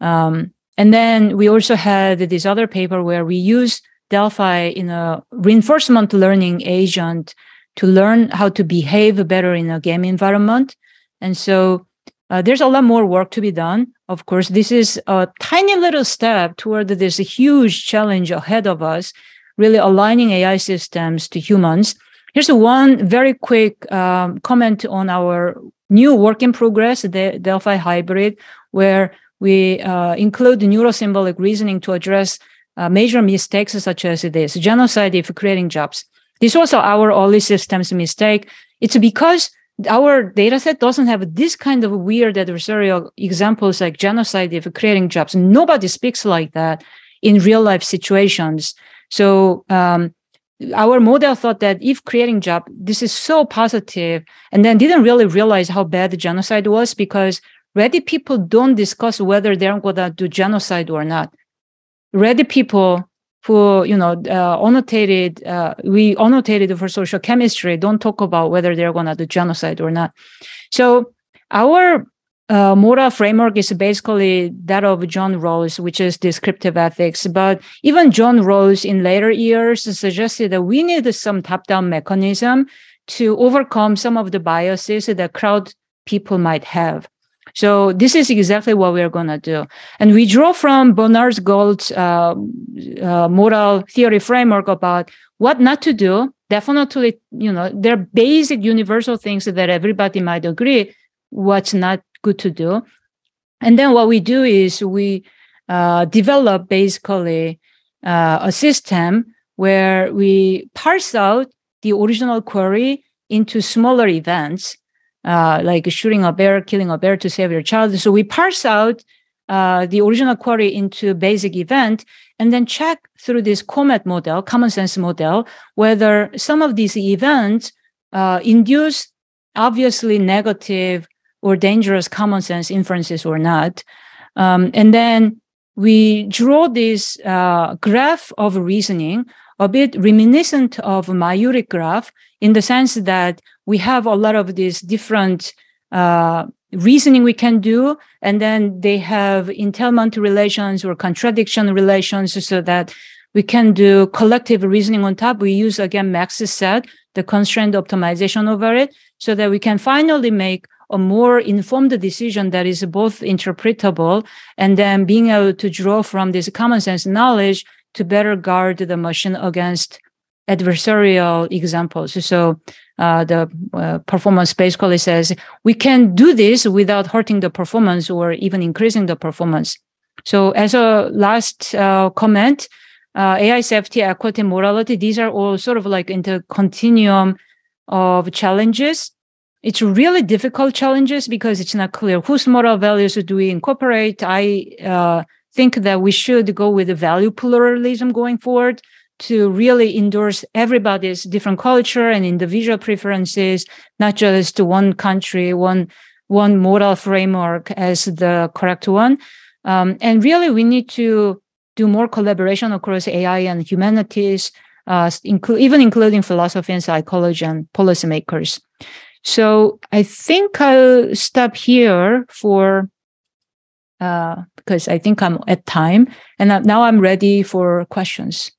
Um, and then we also had this other paper where we use Delphi in a reinforcement learning agent to learn how to behave better in a game environment. And so uh, there's a lot more work to be done. Of course, this is a tiny little step toward this huge challenge ahead of us, really aligning AI systems to humans. Here's one very quick um, comment on our new work in progress, the Delphi hybrid, where we uh, include neurosymbolic reasoning to address uh, major mistakes such as this genocide if creating jobs. This was our early systems mistake. It's because our data set doesn't have this kind of weird adversarial examples like genocide if creating jobs. Nobody speaks like that in real life situations. So um, our model thought that if creating job, this is so positive, and then didn't really realize how bad the genocide was because Reddit people don't discuss whether they're gonna do genocide or not. Reddit people who you know uh, annotated uh, we annotated for social chemistry don't talk about whether they're going to do genocide or not so our uh, moral framework is basically that of John Rawls, which is descriptive ethics. But even John Rawls in later years suggested that we need some top-down mechanism to overcome some of the biases that crowd people might have. So this is exactly what we're going to do. And we draw from Bernard Gert's uh, uh, moral theory framework about what not to do. Definitely, you know, there are basic universal things that everybody might agree what's not good to do. And then what we do is we uh, develop basically uh, a system where we parse out the original query into smaller events uh, like shooting a bear, killing a bear to save your child. So we parse out uh, the original query into basic event and then check through this COMET model, common sense model, whether some of these events uh, induce obviously negative or dangerous common sense inferences or not. Um, and then we draw this uh, graph of reasoning a bit reminiscent of maieutic graph in the sense that we have a lot of these different uh, reasoning we can do, and then they have entailment relations or contradiction relations so that we can do collective reasoning on top. We use again MAX-SAT, the constraint optimization over it, so that we can finally make a more informed decision that is both interpretable and then being able to draw from this common sense knowledge to better guard the machine against adversarial examples. So uh, the uh, performance basically says we can do this without hurting the performance or even increasing the performance. So as a last uh, comment, uh, AI safety, equity, morality, these are all sort of like in the continuum of challenges. It's really difficult challenges because it's not clear whose moral values do we incorporate. I uh, think that we should go with the value pluralism going forward to really endorse everybody's different culture and individual preferences, not just to one country, one one moral framework as the correct one. Um, and really, we need to do more collaboration across AI and humanities, uh, inclu- even including philosophy and psychology and policymakers. So I think I'll stop here for uh, because I think I'm at time. And now I'm ready for questions.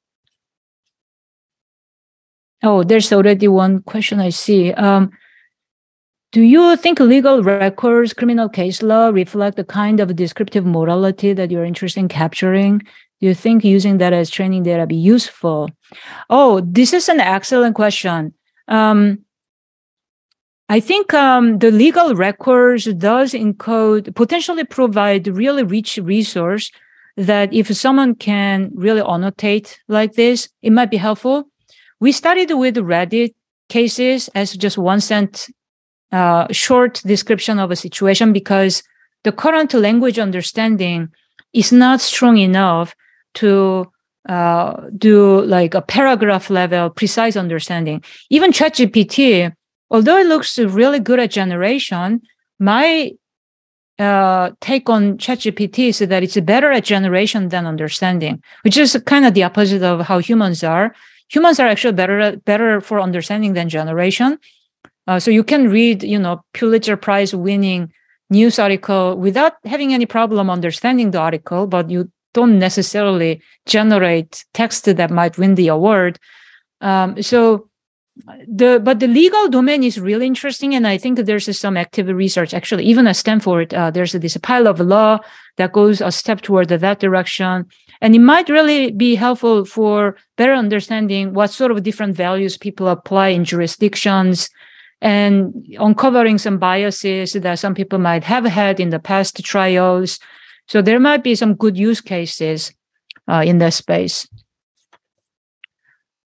Oh, there's already one question I see. Um, do you think legal records, criminal case law reflect the kind of descriptive morality that you're interested in capturing? Do you think using that as training data be useful? Oh, this is an excellent question. Um, I think um, the legal records does encode potentially provide really rich resource that if someone can really annotate like this, it might be helpful. We started with Reddit cases as just one cent uh, short description of a situation because the current language understanding is not strong enough to uh, do like a paragraph level precise understanding. Even ChatGPT although it looks really good at generation, my uh, take on ChatGPT is that it's better at generation than understanding, which is kind of the opposite of how humans are. Humans are actually better better for understanding than generation. Uh, so you can read, you know, Pulitzer Prize winning news article without having any problem understanding the article, but you don't necessarily generate text that might win the award. Um, so the but the legal domain is really interesting, and I think there's some active research. Actually, even at Stanford, uh, there's this pile of law that goes a step toward that direction, and it might really be helpful for better understanding what sort of different values people apply in jurisdictions, and uncovering some biases that some people might have had in the past trials. So there might be some good use cases uh, in that space.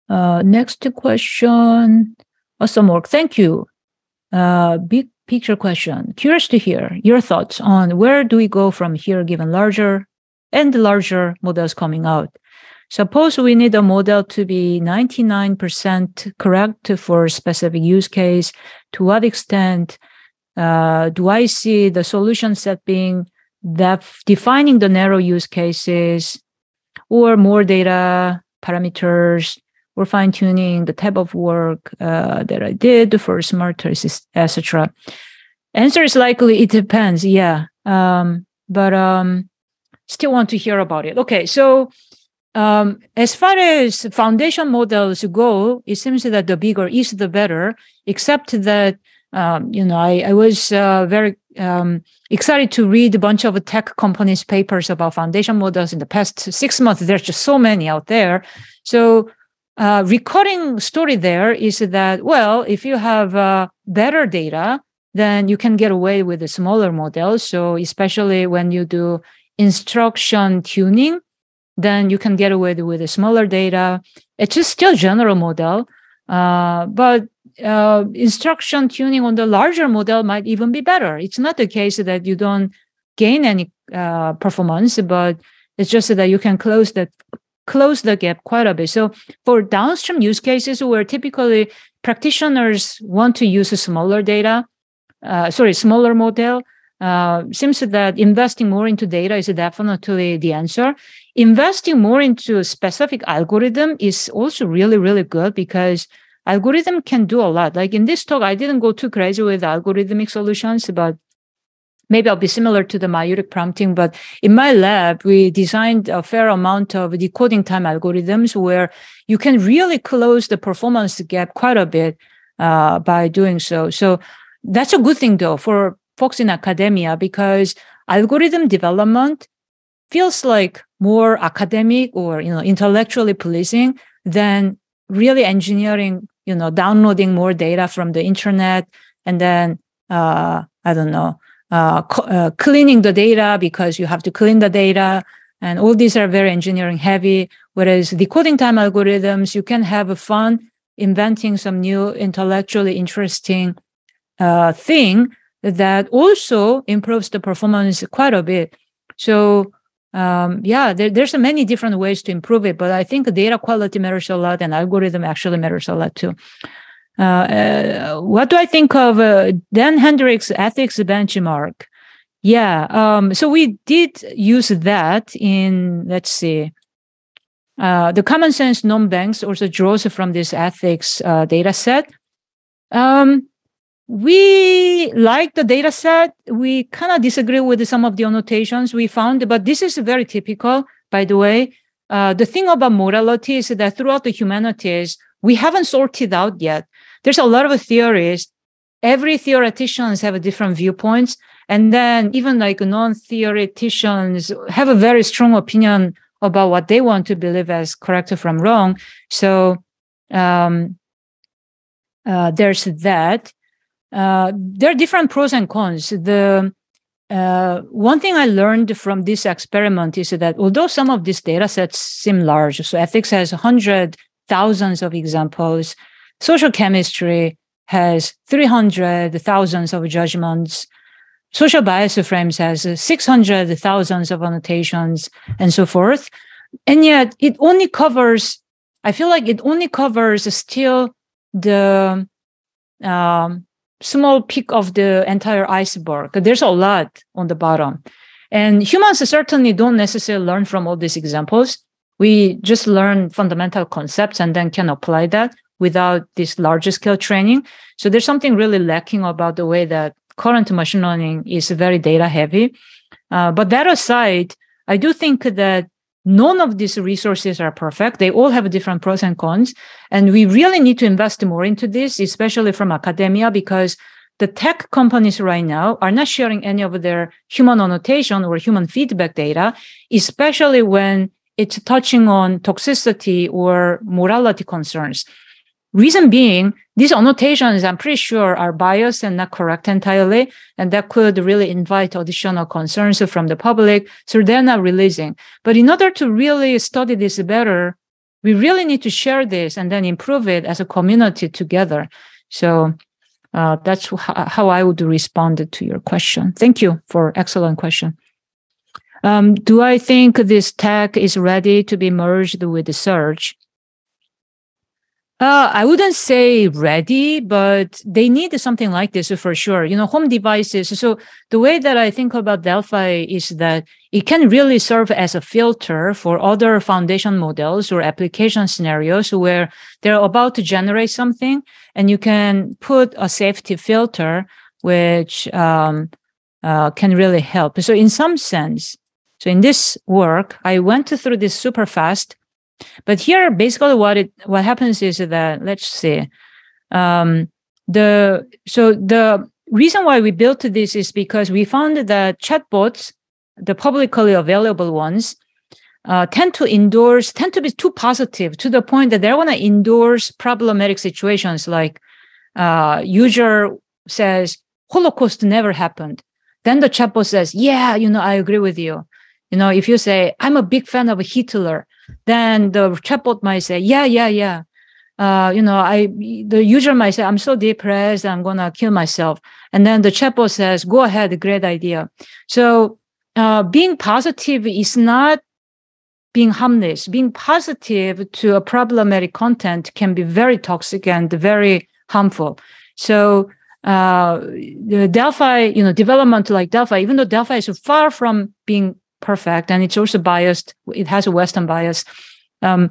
Uh, next question. Awesome work. Thank you. Uh, big picture question. Curious to hear your thoughts on where do we go from here given larger and larger models coming out. Suppose we need a model to be 99% correct for a specific use case. To what extent uh, do I see the solution set being that defining the narrow use cases or more data parameters or fine tuning the type of work uh, that I did for smarter, etc. Answer is likely it depends. Yeah, um, but um, still want to hear about it. Okay, so um, as far as foundation models go, it seems that the bigger is the better. Except that um, you know, I, I was uh, very um, excited to read a bunch of tech companies' papers about foundation models in the past six months. There's just so many out there. So, uh, recording story there is that well, if you have uh, better data, then you can get away with the smaller models. So, especially when you do instruction tuning, then you can get away with smaller data. It's just still general model, uh, but uh, instruction tuning on the larger model might even be better. It's not the case that you don't gain any uh, performance, but it's just that you can close the close the gap quite a bit. So for downstream use cases where typically practitioners want to use a smaller data, uh, sorry, smaller model, uh, seems that investing more into data is definitely the answer. Investing more into a specific algorithm is also really, really good because algorithm can do a lot. Like in this talk, I didn't go too crazy with algorithmic solutions, but maybe I'll be similar to the maieutic prompting. But in my lab, we designed a fair amount of decoding time algorithms where you can really close the performance gap quite a bit uh, by doing so. So that's a good thing though for folks in academia because algorithm development feels like more academic or you know intellectually pleasing than really engineering you know downloading more data from the internet and then uh, i don't know uh, uh, cleaning the data because you have to clean the data and all these are very engineering heavy. Whereas decoding time algorithms you can have a fun inventing some new intellectually interesting uh, thing that also improves the performance quite a bit. So um, yeah, there, there's many different ways to improve it, but I think data quality matters a lot, and algorithm actually matters a lot too. Uh, uh, what do I think of uh, Dan Hendrycks' ethics benchmark? Yeah, um, so we did use that in let's see. Uh, the common sense Norm Banks also draws from this ethics uh, data set. Um, we like the data set. We kind of disagree with some of the annotations we found, but this is very typical, by the way. Uh, the thing about morality is that throughout the humanities, we haven't sorted out yet. There's a lot of theories. Every theoreticians have a different viewpoints. And then even like non-theoreticians have a very strong opinion about what they want to believe as correct or from wrong. So um, uh, there's that uh, there are different pros and cons. The uh, one thing I learned from this experiment is that although some of these data sets seem large, so ethics has hundred thousands of examples, social chemistry has 300 thousands of judgments, social bias frames has 600 thousands of annotations, and so forth. And yet it only covers, I feel like it only covers still the um, small peak of the entire iceberg. There's a lot on the bottom. And humans certainly don't necessarily learn from all these examples. We just learn fundamental concepts and then can apply that without this larger scale training. So there's something really lacking about the way that current machine learning is very data heavy. Uh, but that aside, I do think that none of these resources are perfect. They all have different pros and cons. And we really need to invest more into this, especially from academia, because the tech companies right now are not sharing any of their human annotation or human feedback data, especially when it's touching on toxicity or morality concerns. Reason being, these annotations, I'm pretty sure, are biased and not correct entirely. And that could really invite additional concerns from the public. So they're not releasing. But in order to really study this better, we really need to share this and then improve it as a community together. So uh, that's how I would respond to your question. Thank you for excellent question. Um, do I think this tech is ready to be merged with the search? Uh, I wouldn't say ready, but they need something like this for sure. You know, home devices. So the way that I think about Delphi is that it can really serve as a filter for other foundation models or application scenarios where they're about to generate something and you can put a safety filter, which um, uh, can really help. So in some sense, so in this work, I went through this super fast but here, basically, what it what happens is that let's see, um, the so the reason why we built this is because we found that chatbots, the publicly available ones, uh, tend to endorse tend to be too positive to the point that they want to endorse problematic situations like uh, user says Holocaust never happened. Then the chatbot says, "Yeah, you know, I agree with you." You know, if you say, "I'm a big fan of Hitler," then the chatbot might say, yeah, yeah, yeah. Uh, you know, I the user might say, I'm so depressed, I'm gonna kill myself. And then the chatbot says, go ahead, great idea. So uh, being positive is not being harmless. Being positive to a problematic content can be very toxic and very harmful. So uh, the Delphi, you know, development like Delphi, even though Delphi is far from being perfect and it's also biased it has a western bias um,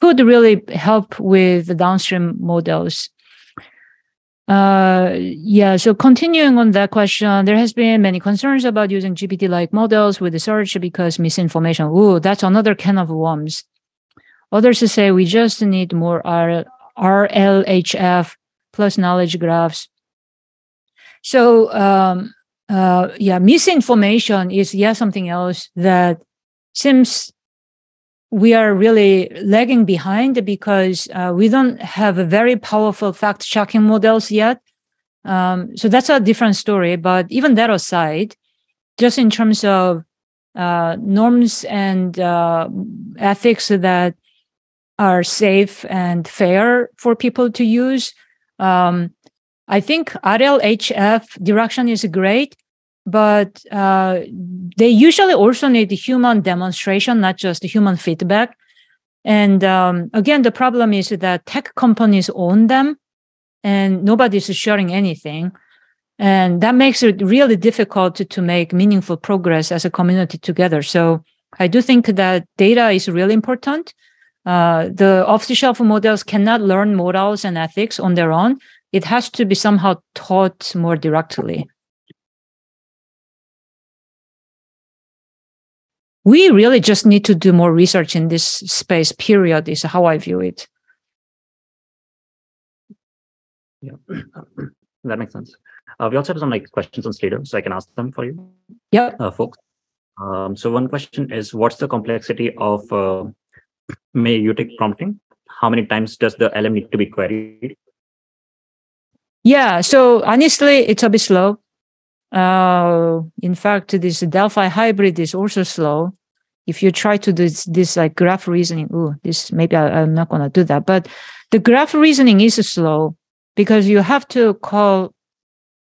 could really help with the downstream models. Uh, yeah so continuing on that question there has been many concerns about using gpt like models with the search because misinformation ooh that's another can of worms. Others say we just need more R- rlhf plus knowledge graphs. So um, uh, yeah, misinformation is yeah something else that seems we are really lagging behind because uh, we don't have a very powerful fact checking models yet. Um, so that's a different story. But even that aside, just in terms of uh, norms and uh, ethics that are safe and fair for people to use, um, I think RLHF direction is great, but uh, they usually also need human demonstration, not just human feedback. And um, again, the problem is that tech companies own them and nobody's sharing anything. And that makes it really difficult to, to make meaningful progress as a community together. So I do think that data is really important. Uh, the off-the-shelf models cannot learn morals and ethics on their own it has to be somehow taught more directly. We really just need to do more research in this space, period, is how I view it. Yeah, that makes sense. Uh, we also have some like questions on Slido, so I can ask them for you. Yeah, uh, folks. Um, so one question is, what's the complexity of uh, maieutic prompting? How many times does the LM need to be queried? Yeah, so honestly, it's a bit slow. Uh, in fact, this Delphi hybrid is also slow. If you try to do this, this like graph reasoning, oh, this maybe I, I'm not going to do that. But the graph reasoning is slow because you have to call,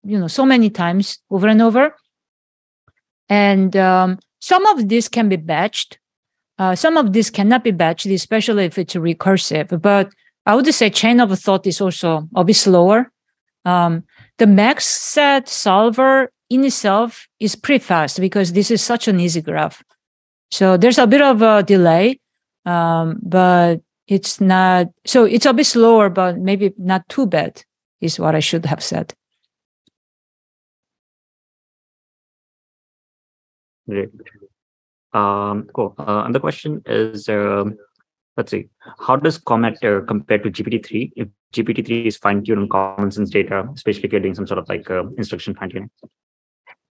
you know, so many times over and over. And um, some of this can be batched. Uh, some of this cannot be batched, especially if it's recursive. But I would say chain of thought is also a bit slower um, the MAX-SAT solver in itself is pretty fast because this is such an easy graph. So there's a bit of a delay, um, but it's not, so it's a bit slower, but maybe not too bad is what I should have said. Great. Um, cool. Uh, and the question is, um, let's see, how does Comet uh, compare to GPT-3 if GPT-3 is fine-tuned on common sense data, especially if you're doing some sort of like uh, instruction fine-tuning?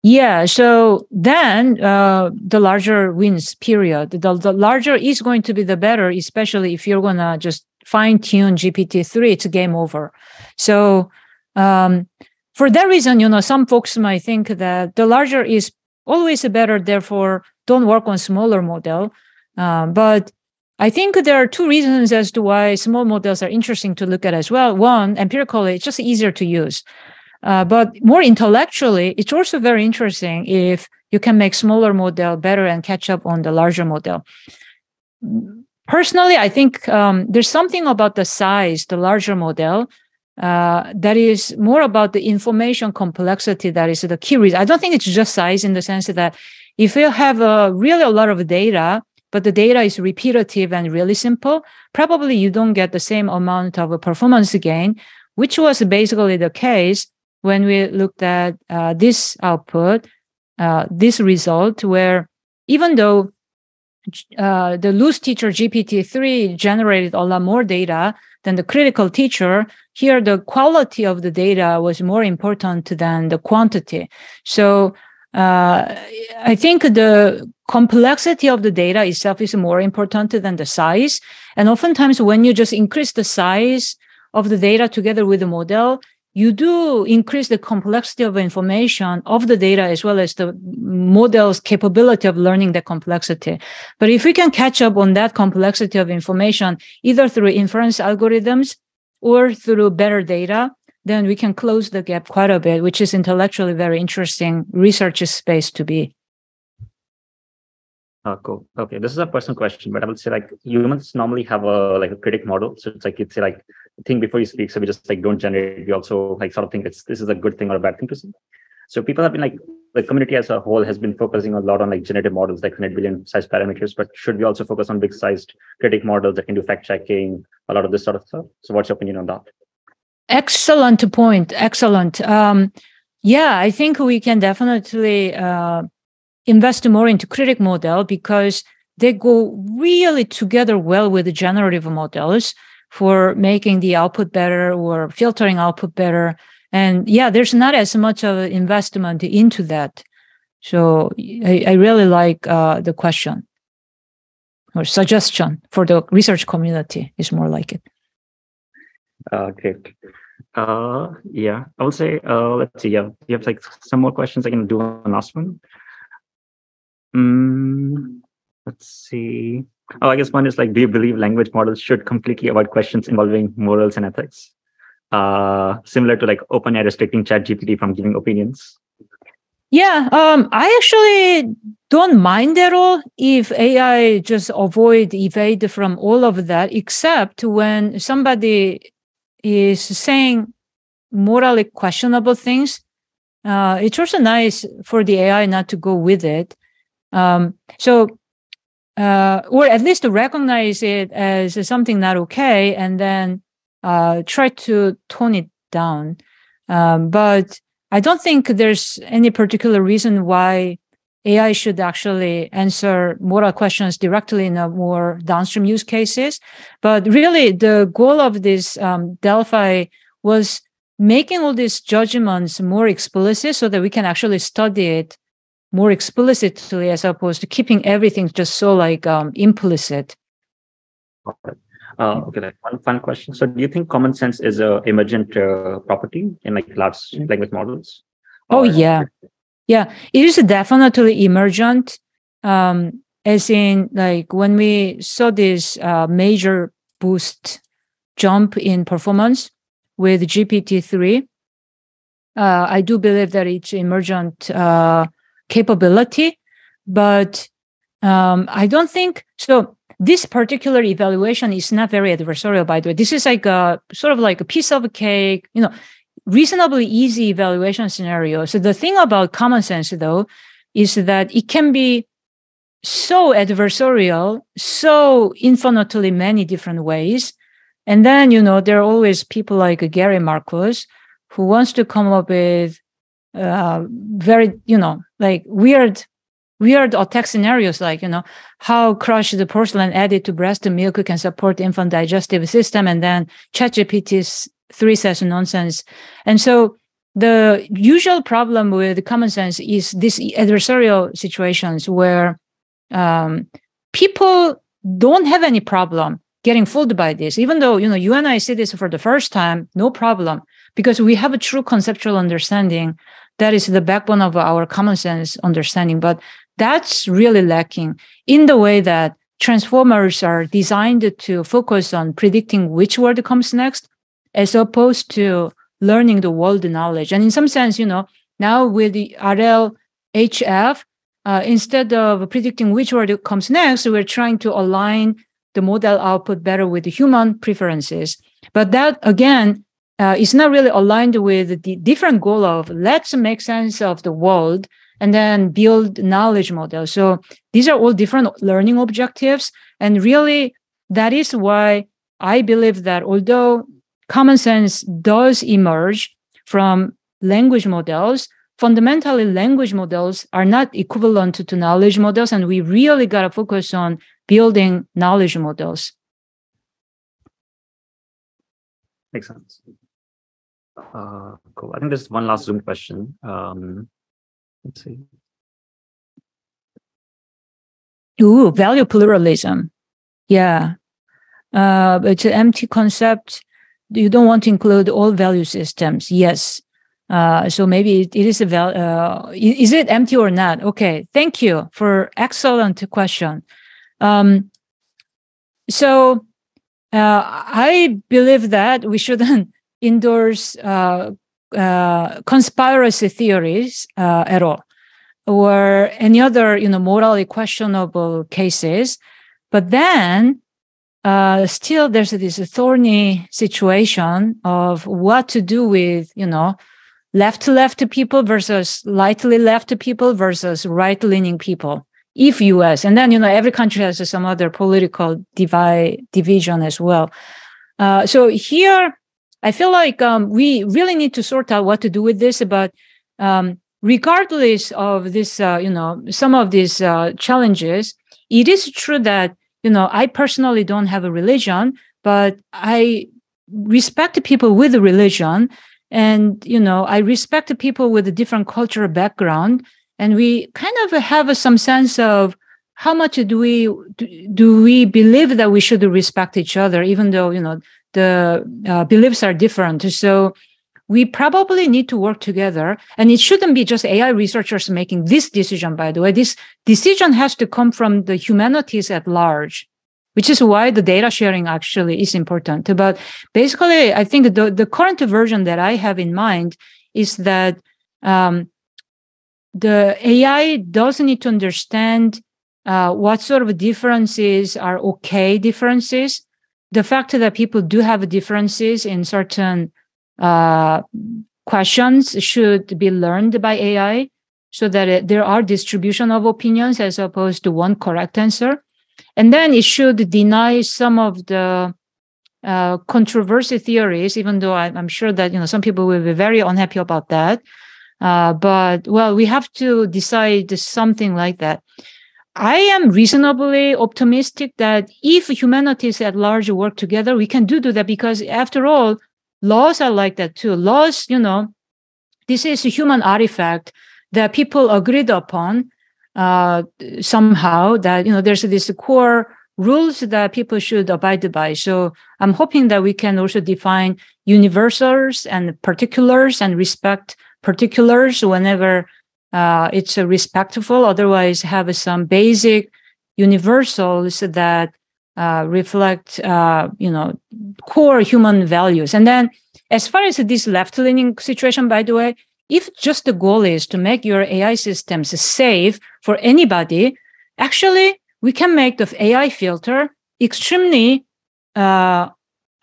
Yeah, so then uh, the larger wins, period. The, the larger is going to be the better, especially if you're going to just fine tune GPT-3, it's game over. So um, for that reason, you know, some folks might think that the larger is always better, therefore don't work on smaller model. Uh, but I think there are two reasons as to why small models are interesting to look at as well. One, empirically, it's just easier to use. Uh, but more intellectually, it's also very interesting if you can make smaller model better and catch up on the larger model. Personally, I think um, there's something about the size, the larger model, uh, that is more about the information complexity that is the key reason. I don't think it's just size in the sense that if you have a, really a lot of data, but the data is repetitive and really simple, probably you don't get the same amount of performance gain, which was basically the case when we looked at uh, this output, uh, this result, where even though uh, the loose teacher GPT-3 generated a lot more data than the critical teacher, here the quality of the data was more important than the quantity. So uh, I think the complexity of the data itself is more important than the size. And oftentimes when you just increase the size of the data together with the model, you do increase the complexity of information of the data as well as the model's capability of learning the complexity. But if we can catch up on that complexity of information, either through inference algorithms or through better data, then we can close the gap quite a bit, which is intellectually very interesting research space to be. Oh, cool. Okay, this is a personal question, but I would say like humans normally have a like a critic model. So it's like say like think before you speak. So we just like don't generate. We also like sort of think it's this is a good thing or a bad thing to say. So people have been like the community as a whole has been focusing a lot on like generative models, like 100 billion size parameters. But should we also focus on big sized critic models that can do fact checking, a lot of this sort of stuff? So what's your opinion on that? Excellent point. Excellent. Um, yeah, I think we can definitely uh, invest more into critic model because they go really together well with the generative models for making the output better or filtering output better. And yeah, there's not as much of an investment into that. So I, I really like uh, the question or suggestion for the research community is more like it. Uh, great. Uh, yeah, I would say, uh, let's see. Yeah, you have like some more questions. I can do one last one. Mm, let's see. Oh, I guess one is like, do you believe language models should completely avoid questions involving morals and ethics? Uh, similar to like OpenAI restricting ChatGPT from giving opinions. Yeah, um, I actually don't mind at all if AI just avoid evade from all of that, except when somebody is saying morally questionable things. Uh, it's also nice for the AI not to go with it. Um, so, uh, or at least to recognize it as something not okay and then uh, try to tone it down. Um, but I don't think there's any particular reason why AI should actually answer moral questions directly in a more downstream use cases. But really, the goal of this um, Delphi was making all these judgments more explicit so that we can actually study it more explicitly as opposed to keeping everything just so like um, implicit. Uh, okay, one fun question. So, do you think common sense is a emergent uh, property in like large language models? Oh yeah, yeah, it is definitely emergent. Um, as in, like when we saw this uh, major boost jump in performance with GPT three, uh, I do believe that it's emergent uh, capability, but um, I don't think so. This particular evaluation is not very adversarial, by the way. This is like a sort of like a piece of cake, you know, reasonably easy evaluation scenario. So the thing about common sense, though, is that it can be so adversarial, so infinitely many different ways. And then, you know, there are always people like Gary Marcus who wants to come up with uh, very, you know, like weird weird attack scenarios like, you know, how crushed the porcelain added to breast milk can support infant digestive system. And then ChatGPT 3 says nonsense. And so the usual problem with common sense is these adversarial situations where um, people don't have any problem getting fooled by this even though you know you and i see this for the first time no problem because we have a true conceptual understanding that is the backbone of our common sense understanding but that's really lacking in the way that transformers are designed to focus on predicting which word comes next as opposed to learning the world knowledge and in some sense you know now with the rlhf uh, instead of predicting which word comes next we're trying to align the model output better with the human preferences but that again uh, is not really aligned with the different goal of let's make sense of the world and then build knowledge models. So these are all different learning objectives. And really, that is why I believe that although common sense does emerge from language models, fundamentally language models are not equivalent to, to knowledge models. And we really got to focus on building knowledge models. Makes sense. Uh, cool. I think there's one last Zoom question. Um, let's see. Ooh, value pluralism. Yeah. Uh, it's an empty concept. You don't want to include all value systems. Yes. Uh, so maybe it, it is a val- uh, is it empty or not? Okay. Thank you for excellent question. Um, so uh, I believe that we shouldn't endorse uh, uh, conspiracy theories uh, at all, or any other you know morally questionable cases. But then uh, still there's this thorny situation of what to do with you know left to left people versus lightly left people versus right leaning people if us and then you know every country has some other political divide division as well uh, so here I feel like um, we really need to sort out what to do with this. But um, regardless of this, uh, you know, some of these uh, challenges, it is true that you know I personally don't have a religion, but I respect people with a religion, and you know I respect people with a different cultural background, and we kind of have some sense of how much do we do we believe that we should respect each other, even though you know the uh, beliefs are different. So we probably need to work together. And it shouldn't be just AI researchers making this decision, by the way. This decision has to come from the humanities at large, which is why the data sharing actually is important. But basically, I think the, the current version that I have in mind is that um, the AI does need to understand uh, what sort of differences are okay differences the fact that people do have differences in certain uh, questions should be learned by AI so that it, there are distribution of opinions as opposed to one correct answer. And then it should deny some of the uh, controversy theories, even though I, am sure that you know some people will be very unhappy about that. Uh, but well, we have to decide something like that. I am reasonably optimistic that if humanities at large work together, we can do, do that because after all, laws are like that too. Laws, you know, this is a human artifact that people agreed upon uh, somehow that, you know, there's this core rules that people should abide by. So I'm hoping that we can also define universals and particulars and respect particulars whenever uh, it's respectful. Otherwise, have some basic universals that uh, reflect, uh, you know, core human values. And then, as far as this left-leaning situation, by the way, if just the goal is to make your AI systems safe for anybody, actually, we can make the AI filter extremely uh,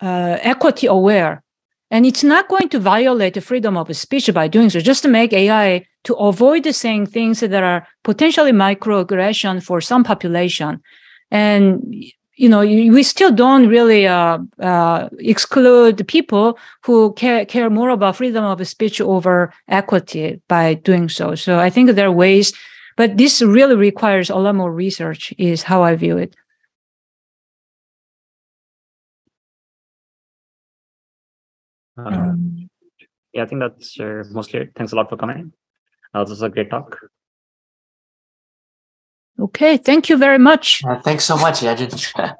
uh, equity aware. And it's not going to violate the freedom of speech by doing so, just to make AI to avoid saying things that are potentially microaggression for some population. And you know, we still don't really uh, uh, exclude people who care, care more about freedom of speech over equity by doing so. So I think there are ways, but this really requires a lot more research is how i view it Uh, um, yeah, I think that's uh, mostly it. Thanks a lot for coming. Uh, this was a great talk. Okay thank you very much Uh, thanks so much, Yejin.